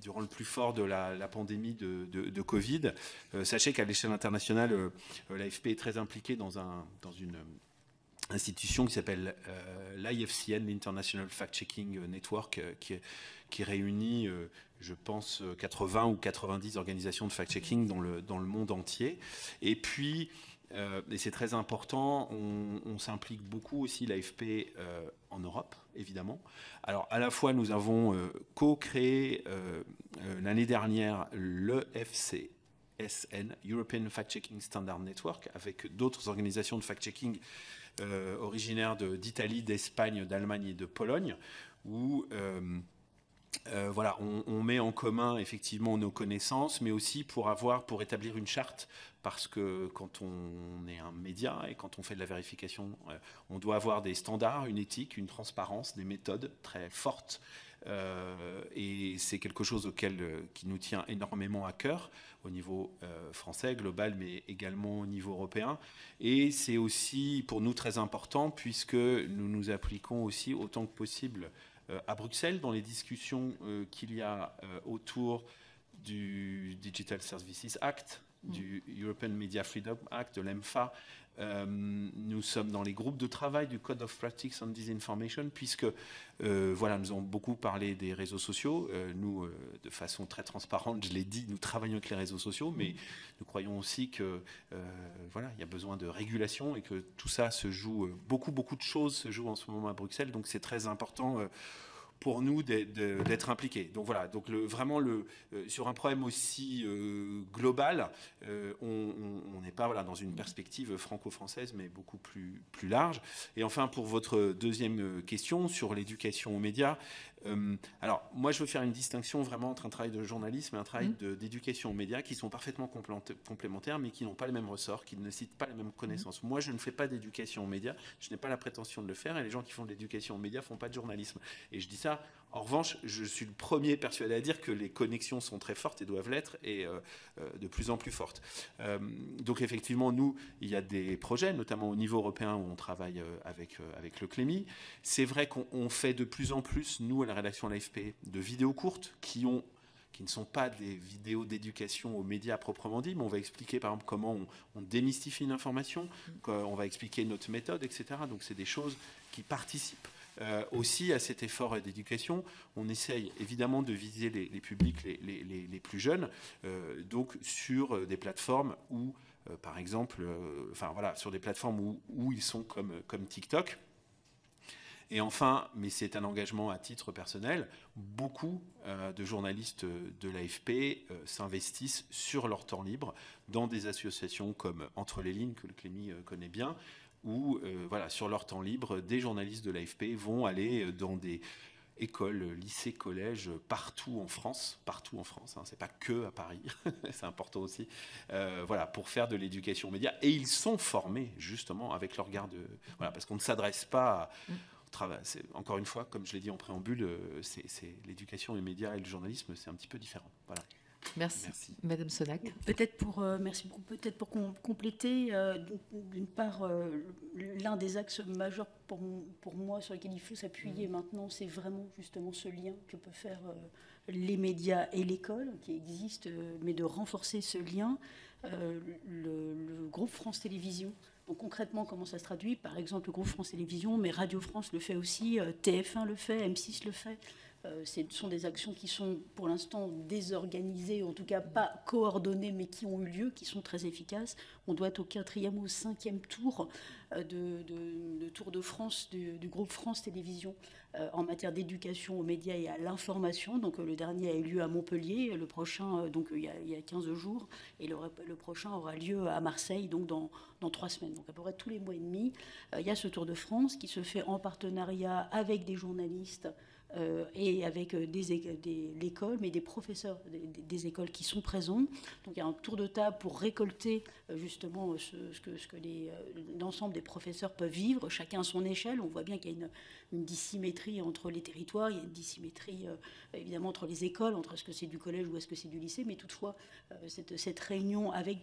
durant le plus fort de la, pandémie de, Covid. Euh, sachez qu'à l'échelle internationale, euh, l'AFP est très impliquée dans, un, dans une institution qui s'appelle l'IFCN, l'International Fact-Checking Network, qui, qui, réunit, je pense, 80 ou 90 organisations de fact-checking dans le, dans le monde entier. Et puis, euh, et c'est très important, on, s'implique beaucoup aussi, l'AFP, euh, en Europe, évidemment. Alors, à la fois, nous avons euh, co-créé l'année dernière le FCSN, European Fact-Checking Standard Network, avec d'autres organisations de fact-checking originaires d'Italie, d'Espagne, d'Allemagne et de Pologne, où euh, voilà, on, met en commun effectivement nos connaissances, mais aussi pour avoir, pour établir une charte, parce que quand on est un média et quand on fait de la vérification, euh, on doit avoir des standards, une éthique, une transparence, des méthodes très fortes. Euh, et c'est quelque chose auquel qui nous tient énormément à cœur au niveau français, global, mais également au niveau européen. Et c'est aussi pour nous très important puisque nous nous appliquons aussi autant que possible à Bruxelles dans les discussions euh, qu'il y a euh, autour du Digital Services Act, mm. du European Media Freedom Act, de l'EMFA. Nous sommes dans les groupes de travail du Code of Practice on Disinformation, puisque voilà, nous avons beaucoup parlé des réseaux sociaux. nous, de façon très transparente, je l'ai dit, nous travaillons avec les réseaux sociaux, mais nous croyons aussi que voilà, il y a besoin de régulation et que tout ça se joue, beaucoup, beaucoup de choses se jouent en ce moment à Bruxelles. Donc c'est très important pour nous d'être impliqués. Donc voilà, donc vraiment le, euh, sur un problème aussi euh, global, euh, on n'est pas dans une perspective franco-française, mais beaucoup plus, plus large. Et enfin, pour votre deuxième question sur l'éducation aux médias, euh, alors, moi, je veux faire une distinction vraiment entre un travail de journalisme et un travail mmh. d'éducation aux médias qui sont parfaitement complémentaires, mais qui n'ont pas le même ressort, qui ne citent pas les mêmes connaissances. Mmh. Moi, je ne fais pas d'éducation aux médias, je n'ai pas la prétention de le faire, et les gens qui font de l'éducation aux médias font pas de journalisme. Et je dis ça en revanche, je suis le premier persuadé à dire que les connexions sont très fortes et doivent l'être et euh, euh, de plus en plus fortes. Euh, donc effectivement, nous, il y a des projets, notamment au niveau européen où on travaille avec, avec le CLEMI. C'est vrai qu'on fait de plus en plus, nous, à la rédaction de l'AFP, de vidéos courtes qui ont qui ne sont pas des vidéos d'éducation aux médias proprement dit, mais on va expliquer par exemple comment on, on démystifie une information, on va expliquer notre méthode, etc. Donc c'est des choses qui participent euh, aussi à cet effort d'éducation. On essaye évidemment de viser les, publics les, plus jeunes, euh, donc sur des plateformes où, euh, par exemple, enfin voilà, sur des plateformes où, ils sont comme, comme TikTok. Et enfin, mais c'est un engagement à titre personnel, beaucoup de journalistes de l'AFP s'investissent sur leur temps libre dans des associations comme Entre les lignes, que le Clémy connaît bien, où, euh, voilà, sur leur temps libre, des journalistes de l'AFP vont aller euh, dans des écoles, lycées, collèges, partout en France, partout en France, hein, c'est pas que à Paris, c'est important aussi, euh, voilà, pour faire de l'éducation média. Et ils sont formés justement avec leur garde, voilà, parce qu'on ne s'adresse pas mm. au travail. Encore une fois, comme je l'ai dit en préambule, c'est l'éducation, les médias et le journalisme, c'est un petit peu différent. Voilà. Merci. Madame Sonac. Peut-être pour, euh, merci beaucoup. Peut-être pour compléter, euh, d'une part, euh, l'un des axes majeurs pour, pour, moi sur lesquels il faut s'appuyer mm. maintenant, c'est vraiment justement ce lien que peuvent faire les médias et l'école, qui existe, mais de renforcer ce lien. Le, le, groupe France Télévisions. Donc concrètement, comment ça se traduit? Par exemple, le groupe France Télévisions, mais Radio France le fait aussi, TF1 le fait, M6 le fait. Euh, ce sont des actions qui sont pour l'instant désorganisées, en tout cas pas coordonnées, mais qui ont eu lieu, qui sont très efficaces. On doit être au quatrième ou au cinquième tour euh, de, Tour de France du, groupe France Télévisions euh, en matière d'éducation aux médias et à l'information. Donc le dernier a eu lieu à Montpellier, le prochain, donc il y, a, il 15 jours, et le, prochain aura lieu à Marseille, donc dans, dans trois semaines. Donc à peu près tous les mois et demi, il y a ce Tour de France qui se fait en partenariat avec des journalistes. Euh, et avec euh, des, l'école, mais des professeurs des, écoles qui sont présents. Donc il y a un tour de table pour récolter euh, justement ce, que, ce que l'ensemble des professeurs peuvent vivre, chacun à son échelle. On voit bien qu'il y a une, une dissymétrie entre les territoires, il y a une dissymétrie évidemment entre les écoles, entre est-ce que c'est du collège ou est-ce que c'est du lycée, mais toutefois cette, cette, réunion avec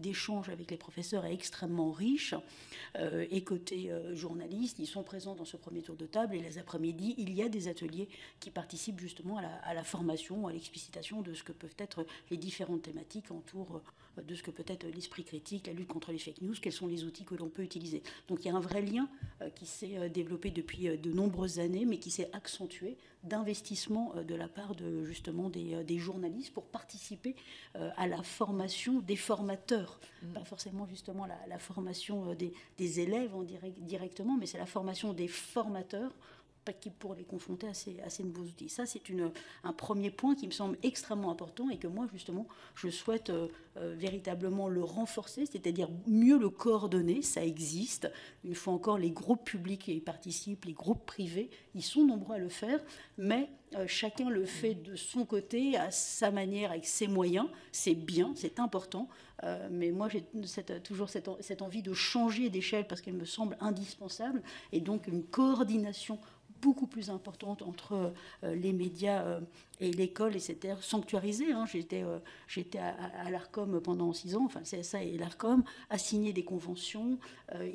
d'échanges avec les professeurs est extrêmement riche. et côté journalistes, ils sont présents dans ce premier tour de table et les après-midi, il y a des ateliers qui participent justement à la, formation, à l'explicitation de ce que peuvent être les différentes thématiques autour euh, de ce que peut être l'esprit critique, la lutte contre les fake news, quels sont les outils que l'on peut utiliser. Donc il y a un vrai lien euh, qui s'est euh, développé depuis de nombreuses années, mais qui s'est accentué d'investissement de la part de justement des, journalistes pour participer à la formation des formateurs, mmh. pas forcément justement la, formation des, élèves en direct, directement, mais c'est la formation des formateurs qui pour les confronter à ces, nouveaux outils. Ça, c'est un premier point qui me semble extrêmement important et que moi, justement, je souhaite euh, euh, véritablement le renforcer, c'est-à-dire mieux le coordonner. Ça existe. Une fois encore, les groupes publics y participent, les groupes privés, ils sont nombreux à le faire, mais euh, chacun le fait de son côté, à sa manière, avec ses moyens. C'est bien, c'est important. mais moi, j'ai toujours cette envie de changer d'échelle parce qu'elle me semble indispensable. Et donc, une coordination beaucoup plus importante entre euh, les médias euh, et l'école, c'était sanctuarisé. Hein. J'étais, euh, à, l'ARCOM pendant six ans, enfin CSA et l'ARCOM, à signer des conventions.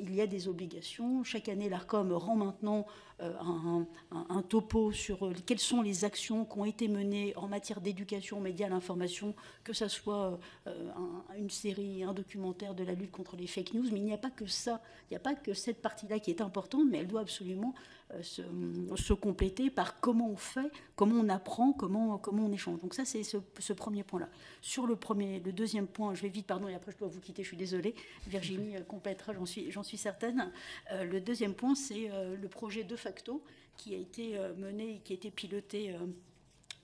il y a des obligations. Chaque année, l'ARCOM rend maintenant un, un, topo sur quelles sont les actions qui ont été menées en matière d'éducation à l'information, que ce soit une série, un documentaire de la lutte contre les fake news. Mais il n'y a pas que ça, il n'y a pas que cette partie-là qui est importante, mais elle doit absolument se, se, compléter par comment on fait, comment on apprend, comment, comment on échange. Donc ça, c'est ce, premier point-là. Sur le premier, le deuxième point, je vais vite, pardon, et après je dois vous quitter, je suis désolée. Virginie euh, complétera, j'en suis, suis certaine. Euh, le deuxième point, c'est euh, le projet de facto qui a été mené, qui a été piloté.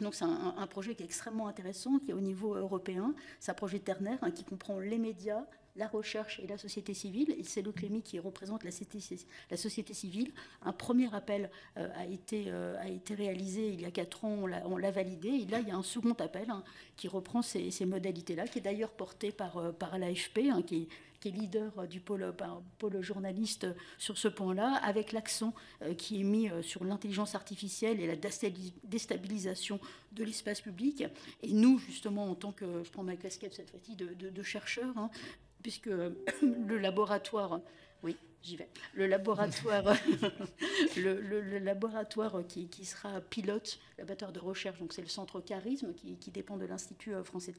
donc c'est un, projet qui est extrêmement intéressant, qui est au niveau européen. C'est un projet ternaire hein, qui comprend les médias, la recherche et la société civile. Et c'est le Clémy qui représente la, société civile. Un premier appel euh, a, été, euh, a été réalisé il y a quatre ans, on l'a validé. Et là, il y a un second appel hein, qui reprend ces, modalités-là, qui est d'ailleurs porté par, euh, par l'AFP, hein, qui, est leader du pôle, pôle journaliste sur ce point-là, avec l'accent qui est mis sur l'intelligence artificielle et la déstabilisation de l'espace public. Et nous, justement, en tant que, je prends ma casquette cette de, de chercheurs, hein, puisque le laboratoire, oui, j'y vais, le laboratoire, le, laboratoire qui, sera pilote, laboratoire de recherche, donc c'est le centre Charisme qui, dépend de l'Institut français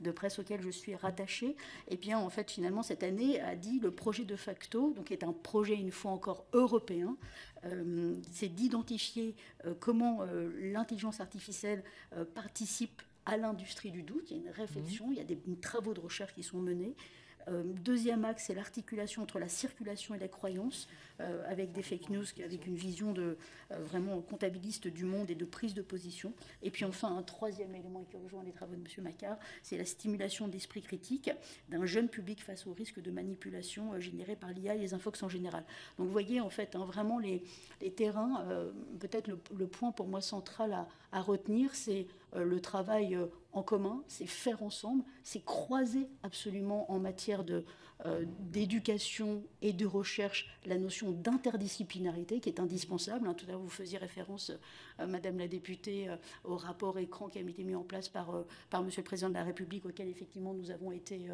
de presse auquel je suis rattachée, et bien en fait finalement cette année a dit le projet de facto, donc est un projet une fois encore européen, euh, c'est d'identifier euh, comment euh, l'intelligence artificielle participe à l'industrie du doute. Il y a une réflexion, mmh. il y a des travaux de recherche qui sont menés. Euh, deuxième axe, c'est l'articulation entre la circulation et la croyance, euh, avec des fake news, avec une vision de, euh, vraiment comptabiliste du monde et de prise de position. Et puis enfin, un troisième élément qui rejoint les travaux de M. Macquart, c'est la stimulation d'esprit critique d'un jeune public face au risque de manipulation généré par l'IA et les infox en général. Donc vous voyez, en fait, hein, vraiment les, terrains, peut-être le, point pour moi central à, retenir, c'est le travail en commun, c'est faire ensemble, c'est croiser absolument en matière euh, d'éducation et de recherche la notion d'interdisciplinarité qui est indispensable. Hein, tout à l'heure, vous faisiez référence, euh, Madame la députée, euh, au rapport écran qui a été mis en place par, par Monsieur le Président de la République, auquel effectivement nous avons été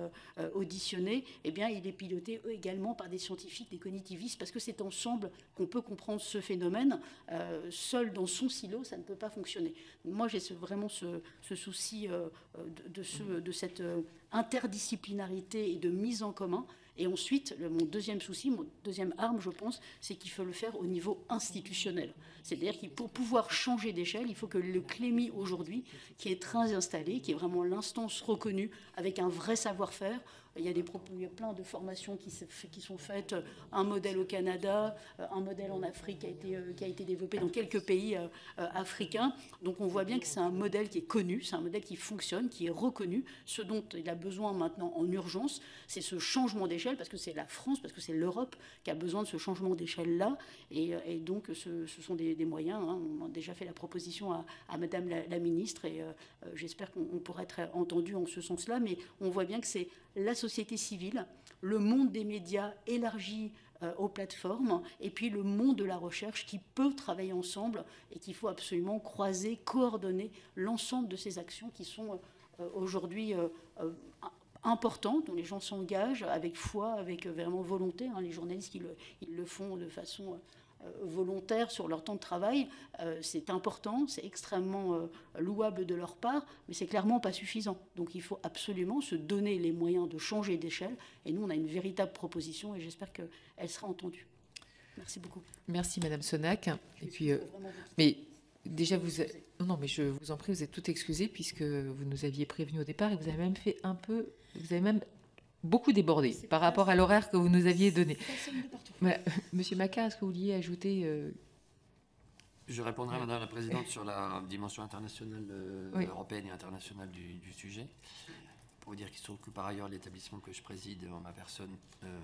auditionnés. Eh bien, il est piloté également par des scientifiques, des cognitivistes, parce que c'est ensemble qu'on peut comprendre ce phénomène. seul dans son silo, ça ne peut pas fonctionner. moi, j'ai vraiment ce, souci de, ce, de cette interdisciplinarité et de mise en commun. Et ensuite, mon deuxième souci, mon deuxième arme, je pense, c'est qu'il faut le faire au niveau institutionnel. C'est-à-dire qu'il pour pouvoir changer d'échelle, il faut que le CLEMI aujourd'hui, qui est très installé, qui est vraiment l'instance reconnue, avec un vrai savoir-faire, il y a, des, il y a plein de formations qui, qui, sont faites, un modèle au Canada, euh, un modèle en Afrique qui a été, euh, qui a été développé dans quelques pays euh, africains. Donc on voit bien que c'est un modèle qui est connu, c'est un modèle qui fonctionne, qui est reconnu. Ce dont il a besoin maintenant en urgence, c'est ce changement d'échelle, parce que c'est la France, parce que c'est l'Europe qui a besoin de ce changement d'échelle-là. Et, donc ce, sont des, moyens. Hein. On a déjà fait la proposition à, Madame la, ministre et j'espère qu'on pourra être entendu en ce sens-là. Mais on voit bien que c'est la société civile, le monde des médias élargi euh, aux plateformes, et puis le monde de la recherche qui peut travailler ensemble et qu'il faut absolument croiser, coordonner l'ensemble de ces actions qui sont euh, aujourd'hui euh, importantes, dont les gens s'engagent avec foi, avec vraiment volonté. Hein. les journalistes, le, font de façon volontaires sur leur temps de travail, euh, c'est important, c'est extrêmement euh, louable de leur part, mais c'est clairement pas suffisant. Donc il faut absolument se donner les moyens de changer d'échelle. Et nous, on a une véritable proposition et j'espère qu'elle sera entendue. Merci beaucoup. Merci, Madame Sonac. Et puis, mais déjà, vous, non, mais je vous en prie, vous êtes tout excusé puisque vous nous aviez prévenu au départ et vous avez même fait un peu, vous avez même beaucoup débordé par rapport à l'horaire que vous nous aviez donné. Monsieur Maca, est-ce que vous vouliez ajouter euh, Je répondrai, Madame la Présidente, sur la dimension internationale euh, européenne et internationale du, sujet. Pour vous dire qu'il se trouve que par ailleurs l'établissement que je préside en ma personne euh,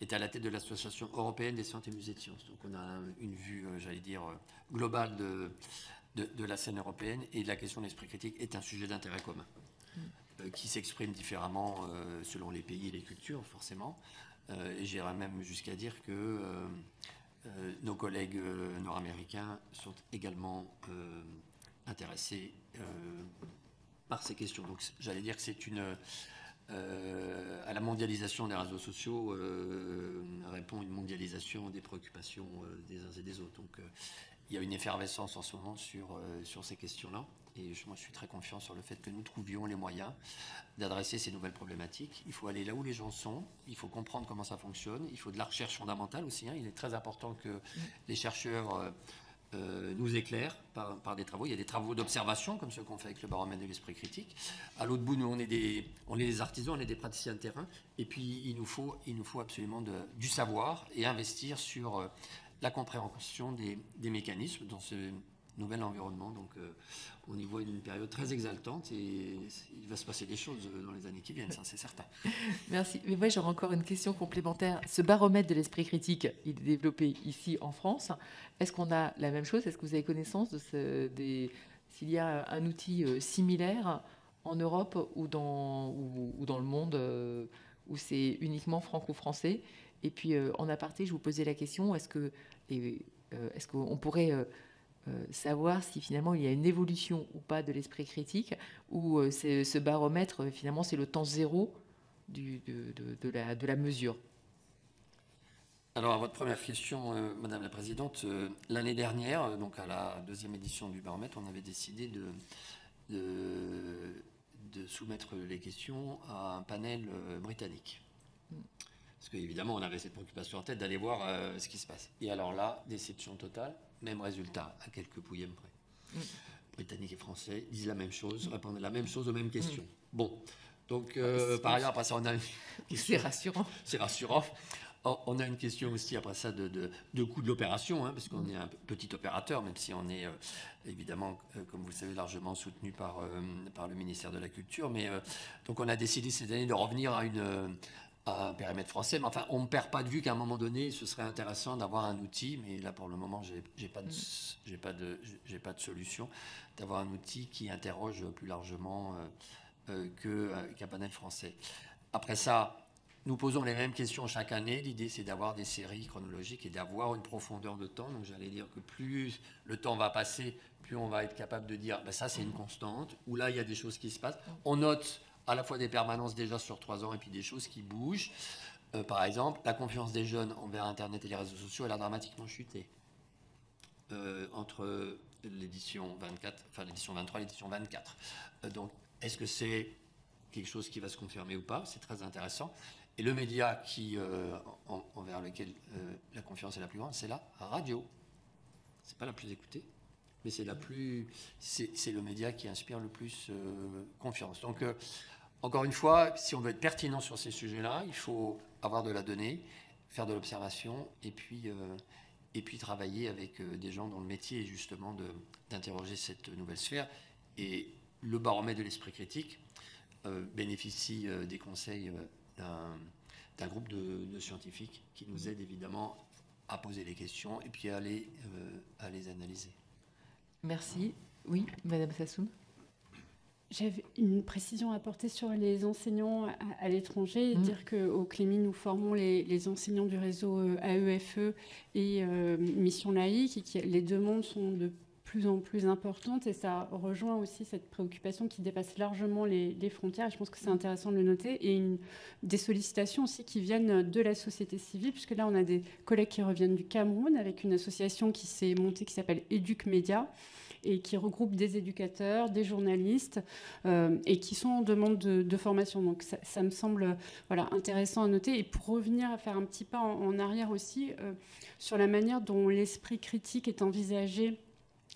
est à la tête de l'Association européenne des sciences et musées de sciences. Donc on a une vue, j'allais dire, globale de, de, la scène européenne et la question de l'esprit critique est un sujet d'intérêt commun. Euh, qui s'expriment différemment euh, selon les pays et les cultures, forcément. Euh, et j'irais même jusqu'à dire que nos collègues nord-américains sont également intéressés par ces questions. Donc j'allais dire que c'est une... à la mondialisation des réseaux sociaux répond une mondialisation des préoccupations des uns et des autres. Donc il y a une effervescence en ce moment sur, sur ces questions-là. Et moi, je suis très confiant sur le fait que nous trouvions les moyens d'adresser ces nouvelles problématiques. Il faut aller là où les gens sont, il faut comprendre comment ça fonctionne, il faut de la recherche fondamentale aussi. Hein. Il est très important que les chercheurs euh, euh, nous éclairent par, des travaux. Il y a des travaux d'observation, comme ceux qu'on fait avec le baromètre de l'esprit critique. À l'autre bout, nous, on est, des, on est des artisans, on est des praticiens de terrain. Et puis, il nous faut, il nous faut absolument de, du savoir et investir sur euh, la compréhension des, des mécanismes dans ce nouvel environnement. Donc euh, on y voit une période très exaltante et il va se passer des choses dans les années qui viennent, ça c'est certain. Merci. Mais moi j'aurais encore une question complémentaire. Ce baromètre de l'esprit critique, il est développé ici en France. Est-ce qu'on a la même chose? Est-ce que vous avez connaissance de ce, s'il y a un outil euh, similaire en Europe ou dans, ou, dans le monde euh, où c'est uniquement franco-français? Et puis en aparté, je vous posais la question est-ce que est-ce qu'on pourrait euh, savoir si finalement il y a une évolution ou pas de l'esprit critique, ou euh, ce baromètre, euh, finalement, c'est le temps zéro du, de, la, de, la, mesure. Alors, à votre première question, Madame la Présidente, l'année dernière, donc à la deuxième édition du baromètre, on avait décidé de, de, soumettre les questions à un panel britannique. Mm. Parce qu'évidemment, on avait cette préoccupation en tête d'aller voir ce qui se passe. Et alors là, déception totale même résultat, à quelques pouillèmes près. Mm. Britanniques et Français disent la même chose, répondent la même chose aux mêmes questions. Mm. Bon, donc euh, par ailleurs, après ça, on a... C'est rassurant. C'est rassurant. On a une question aussi après ça de, de, coût de l'opération, hein, parce qu'on est un petit opérateur, même si on est euh, évidemment, euh, comme vous le savez, largement soutenu par, par le ministère de la Culture. Mais donc on a décidé cette année de revenir à une, à un périmètre français. Mais enfin, on ne perd pas de vue qu'à un moment donné, ce serait intéressant d'avoir un outil, mais là pour le moment, je n'ai pas, de, j'ai pas, de, j'ai pas de solution, d'avoir un outil qui interroge plus largement euh, euh, qu'un panel français. Après ça, nous posons les mêmes questions chaque année. L'idée, c'est d'avoir des séries chronologiques et d'avoir une profondeur de temps. Donc, j'allais dire que plus le temps va passer, plus on va être capable de dire, ben, ça, c'est une constante, ou là, il y a des choses qui se passent. On note à la fois des permanences déjà sur trois ans et puis des choses qui bougent. Euh, par exemple, la confiance des jeunes envers Internet et les réseaux sociaux, elle a dramatiquement chuté. Euh, entre l'édition 24, enfin l'édition 23 et l'édition 24. Euh, donc, est-ce que c'est quelque chose qui va se confirmer ou pas? C'est très intéressant. Et le média qui, envers lequel la confiance est la plus grande, c'est la radio. C'est pas la plus écoutée, mais c'est c'est le média qui inspire le plus confiance. Donc, encore une fois, si on veut être pertinent sur ces sujets-là, il faut avoir de la donnée, faire de l'observation et puis, euh, et puis travailler avec euh, des gens dont le métier est justement d'interroger cette nouvelle sphère. Et le baromètre de l'esprit critique euh, bénéficie des conseils d'un groupe de, scientifiques qui nous aident évidemment à poser les questions et puis à les, à les analyser. Merci. Oui, Madame Sassoun j'avais une précision à apporter sur les enseignants à, l'étranger, mmh. dire qu'au Clémy, nous formons les, enseignants du réseau AEFE e et euh, Mission Laïque, et que les demandes sont de plus en plus importantes, et ça rejoint aussi cette préoccupation qui dépasse largement les, frontières, et je pense que c'est intéressant de le noter, et une, des sollicitations aussi qui viennent de la société civile, puisque là, on a des collègues qui reviennent du Cameroun, avec une association qui s'est montée, qui s'appelle Educ Media, et qui regroupe des éducateurs, des journalistes euh, et qui sont en demande de, formation. Donc ça, me semble voilà, intéressant à noter. Et pour revenir à faire un petit pas en, arrière aussi euh, sur la manière dont l'esprit critique est envisagé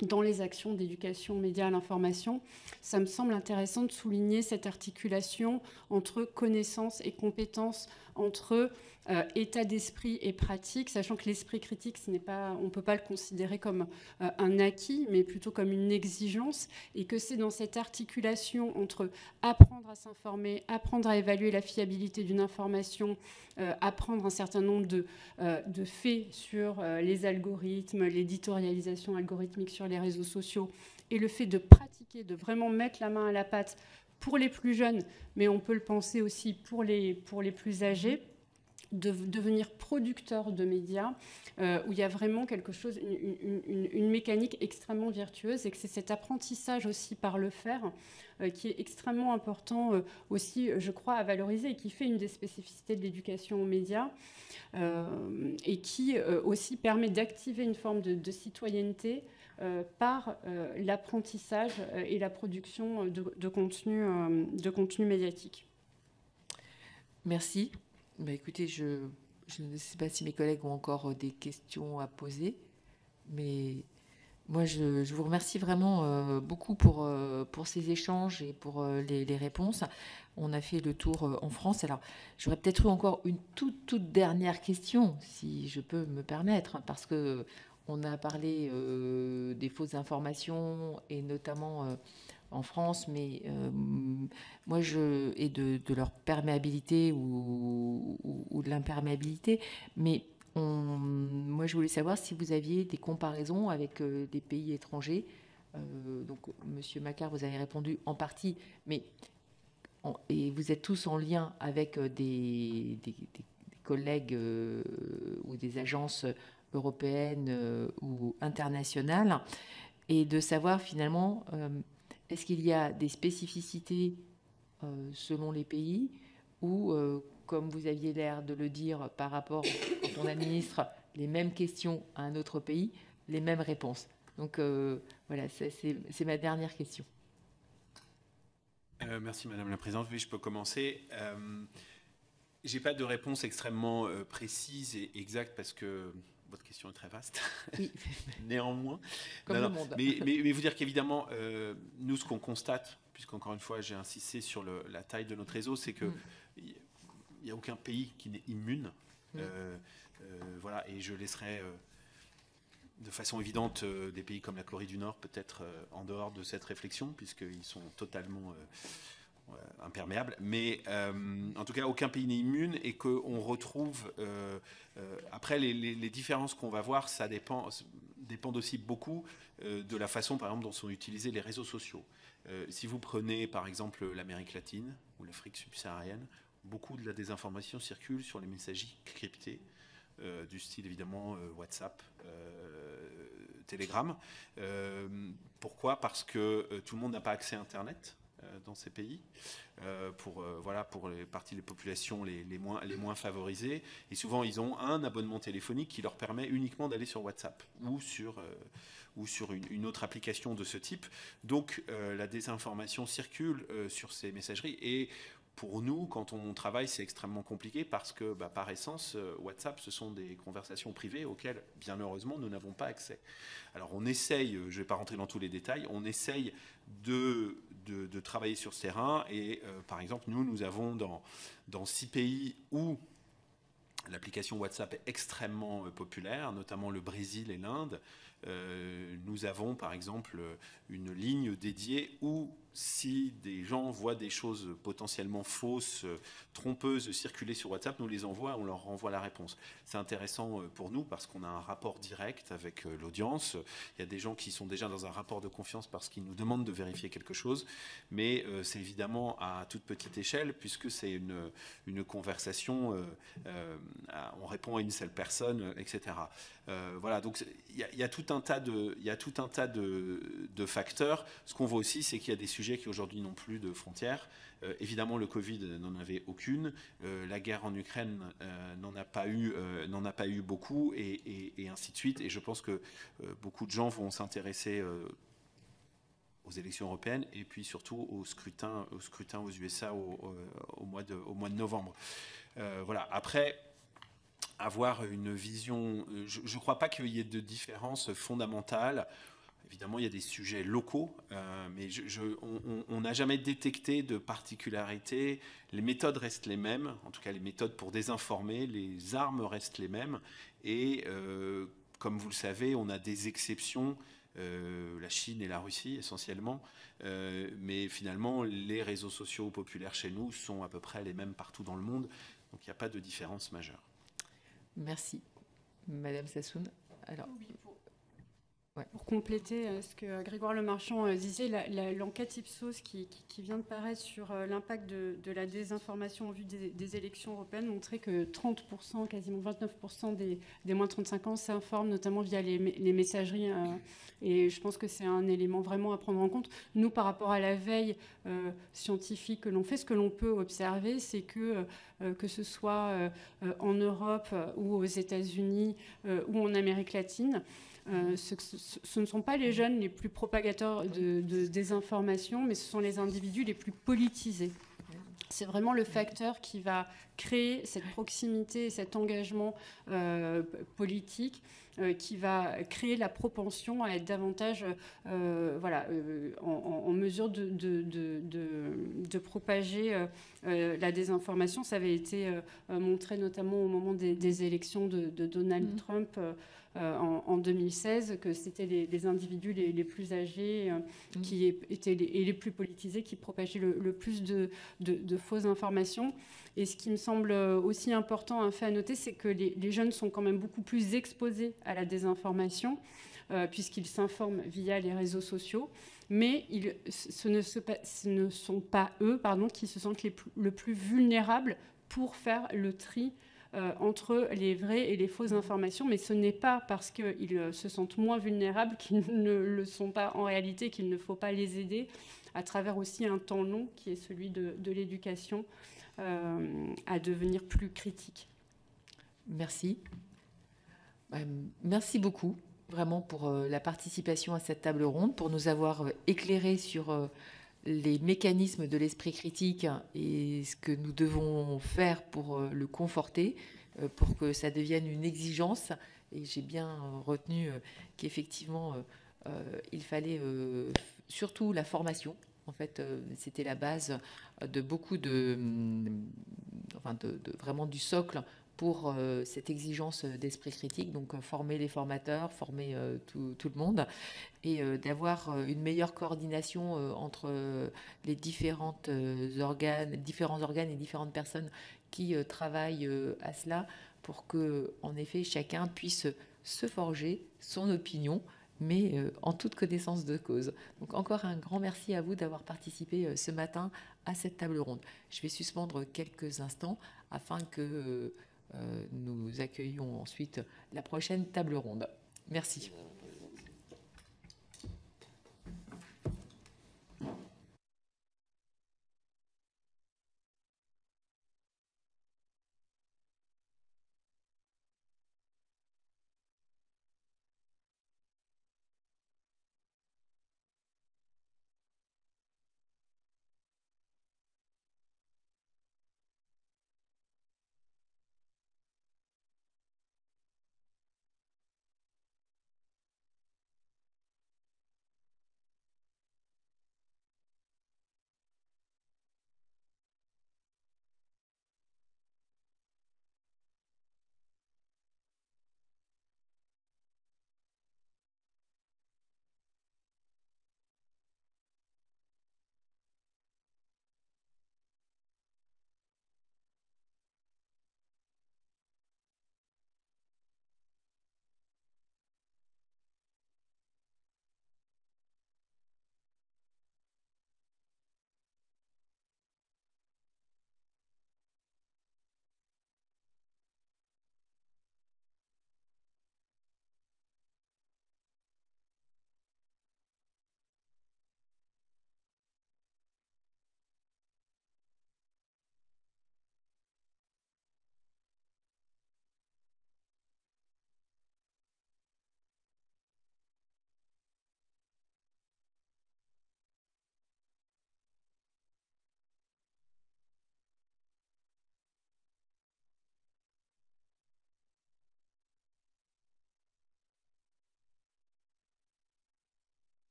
dans les actions d'éducation média à l'information, ça me semble intéressant de souligner cette articulation entre connaissances et compétences, entre euh, état d'esprit et pratique, sachant que l'esprit critique, ce n'est pas, on ne peut pas le considérer comme euh, un acquis, mais plutôt comme une exigence, et que c'est dans cette articulation entre apprendre à s'informer, apprendre à évaluer la fiabilité d'une information, euh, apprendre un certain nombre de, de faits sur les algorithmes, l'éditorialisation algorithmique sur les réseaux sociaux, et le fait de pratiquer, de vraiment mettre la main à la pâte pour les plus jeunes, mais on peut le penser aussi pour les, pour les plus âgés de devenir producteur de médias, euh, où il y a vraiment quelque chose, une, mécanique extrêmement virtueuse, et que c'est cet apprentissage aussi par le faire euh, qui est extrêmement important euh, aussi, je crois, à valoriser, et qui fait une des spécificités de l'éducation aux médias, et qui aussi permet d'activer une forme de, citoyenneté par l'apprentissage et la production de, de contenu, de contenu médiatique. Merci. Bah, écoutez, je, ne sais pas si mes collègues ont encore euh, des questions à poser, mais moi, je, vous remercie vraiment euh, beaucoup pour, euh, pour ces échanges et pour les, réponses. On a fait le tour en France. Alors, j'aurais peut-être eu encore une toute, toute dernière question, si je peux me permettre, parce que on a parlé des fausses informations et notamment en France, mais euh, moi je et de, leur perméabilité ou, de l'imperméabilité, mais moi je voulais savoir si vous aviez des comparaisons avec euh, des pays étrangers. Euh, donc Monsieur Macquart, vous avez répondu en partie, mais et vous êtes tous en lien avec des, collègues ou des agences européennes ou internationales, et de savoir finalement est-ce qu'il y a des spécificités euh, selon les pays ou, euh, comme vous aviez l'air de le dire par rapport quand on administre les mêmes questions à un autre pays, les mêmes réponses Donc euh, voilà, c'est ma dernière question. merci Madame la Présidente. Oui, je peux commencer. J'ai pas de réponse extrêmement précise et exacte parce que votre question est très vaste, néanmoins. Comme le monde. Mais, vous dire qu'évidemment, euh, nous, ce qu'on constate, puisqu'encore une fois, j'ai insisté sur la taille de notre réseau, c'est qu'il mm. n'y a aucun pays qui n'est immune. Mm. Euh, euh, voilà, et je laisserai de façon évidente des pays comme la Corée du Nord peut-être en dehors de cette réflexion, puisqu'ils sont totalement imperméable, mais en tout cas aucun pays n'est immune et qu'on retrouve après les, différences qu'on va voir, ça dépend, aussi beaucoup de la façon par exemple dont sont utilisés les réseaux sociaux. si vous prenez par exemple l'Amérique latine ou l'Afrique subsaharienne, beaucoup de la désinformation circule sur les messageries cryptés, euh, du style évidemment euh, WhatsApp, euh, Telegram. pourquoi? Parce que tout le monde n'a pas accès à Internet dans ces pays, pour, voilà, pour les parties des populations les, les, moins, les moins favorisées. Et souvent, ils ont un abonnement téléphonique qui leur permet uniquement d'aller sur WhatsApp ou sur, ou sur une, autre application de ce type. Donc, la désinformation circule sur ces messageries. Et pour nous, quand on travaille, c'est extrêmement compliqué parce que, bah, par essence, euh, WhatsApp, ce sont des conversations privées auxquelles, bien heureusement, nous n'avons pas accès. Alors, on essaye, euh, je ne vais pas rentrer dans tous les détails, on essaye de, de, travailler sur ce terrain. Et, euh, par exemple, nous, nous avons dans, dans six pays où l'application WhatsApp est extrêmement populaire, notamment le Brésil et l'Inde. nous avons, par exemple, une ligne dédiée où si des gens voient des choses potentiellement fausses, euh, trompeuses circuler sur WhatsApp, nous les envoie, on leur renvoie la réponse. C'est intéressant euh, pour nous parce qu'on a un rapport direct avec euh, l'audience. Il y a des gens qui sont déjà dans un rapport de confiance parce qu'ils nous demandent de vérifier quelque chose, mais c'est évidemment à toute petite échelle puisque c'est une, une conversation, on répond à une seule personne, etc. voilà, donc il y, a, tout un tas de, il y a tout un tas de, de facteurs. Ce qu'on voit aussi, c'est qu'il y a des sujets qui aujourd'hui n'ont plus de frontières. Euh, évidemment, le Covid n'en avait aucune. Euh, la guerre en Ukraine euh, n'en a pas eu, n'en a pas eu beaucoup, et, ainsi de suite. Et je pense que beaucoup de gens vont s'intéresser aux élections européennes et puis surtout au scrutin, au scrutin aux USA au, mois, de, novembre. voilà. Après, avoir une vision, je ne crois pas qu'il y ait de différence fondamentale Évidemment, il y a des sujets locaux, euh, mais on n'a jamais détecté de particularité. Les méthodes restent les mêmes, en tout cas les méthodes pour désinformer, les armes restent les mêmes. Et euh, comme vous le savez, on a des exceptions, euh, la Chine et la Russie essentiellement, mais finalement, les réseaux sociaux populaires chez nous sont à peu près les mêmes partout dans le monde, donc il n'y a pas de différence majeure. Merci. Madame Sassoun. Alors, pour compléter euh, ce que Grégoire Lemarchand euh, disait, l'enquête Ipsos qui, vient de paraître sur euh, l'impact de, la désinformation en vue des, élections européennes montrait que 30%, quasiment 29% des, moins de 35 ans s'informent, notamment via les, messageries. et je pense que c'est un élément vraiment à prendre en compte. Nous, par rapport à la veille scientifique que l'on fait, ce que l'on peut observer, c'est que que ce soit en Europe ou aux États-Unis ou en Amérique latine, euh, ce, ne sont pas les jeunes les plus propagateurs de, désinformation, mais ce sont les individus les plus politisés. C'est vraiment le facteur qui va créer cette proximité, cet engagement euh, politique, qui va créer la propension à être davantage voilà, en, mesure de, de, propager la désinformation. Ça avait été montré notamment au moment des, élections de, Donald mmh. Trump. Euh, en, 2016 que c'était les, individus les, plus âgés euh, mmh. qui étaient les, et les plus politisés qui propageaient le, plus de, fausses informations. Et ce qui me semble aussi important, un fait à noter, c'est que les, jeunes sont quand même beaucoup plus exposés à la désinformation. Euh, puisqu'ils s'informent via les réseaux sociaux. Mais ce, ne sont pas eux pardon, qui se sentent le plus vulnérables pour faire le tri euh, entre les vraies et les fausses informations, mais ce n'est pas parce qu'ils euh, se sentent moins vulnérables qu'ils ne le sont pas en réalité, qu'il ne faut pas les aider à travers aussi un temps long qui est celui de, l'éducation euh, à devenir plus critique. Merci. Merci beaucoup vraiment pour la participation à cette table ronde, pour nous avoir éclairé sur les mécanismes de l'esprit critique et ce que nous devons faire pour euh, le conforter, euh, pour que ça devienne une exigence. Et j'ai bien euh, retenu qu'effectivement, il fallait surtout la formation. En fait, c'était la base de beaucoup de, enfin de, vraiment du socle pour cette exigence d'esprit critique, donc former les formateurs, former tout, tout, le monde, et d'avoir une meilleure coordination entre les différentes organes, différents organes et différentes personnes qui travaillent à cela, pour que, en effet, chacun puisse se forger son opinion mais euh, en toute connaissance de cause. Donc encore un grand merci à vous d'avoir participé euh, ce matin à cette table ronde. Je vais suspendre quelques instants afin que euh, nous accueillions ensuite la prochaine table ronde. Merci.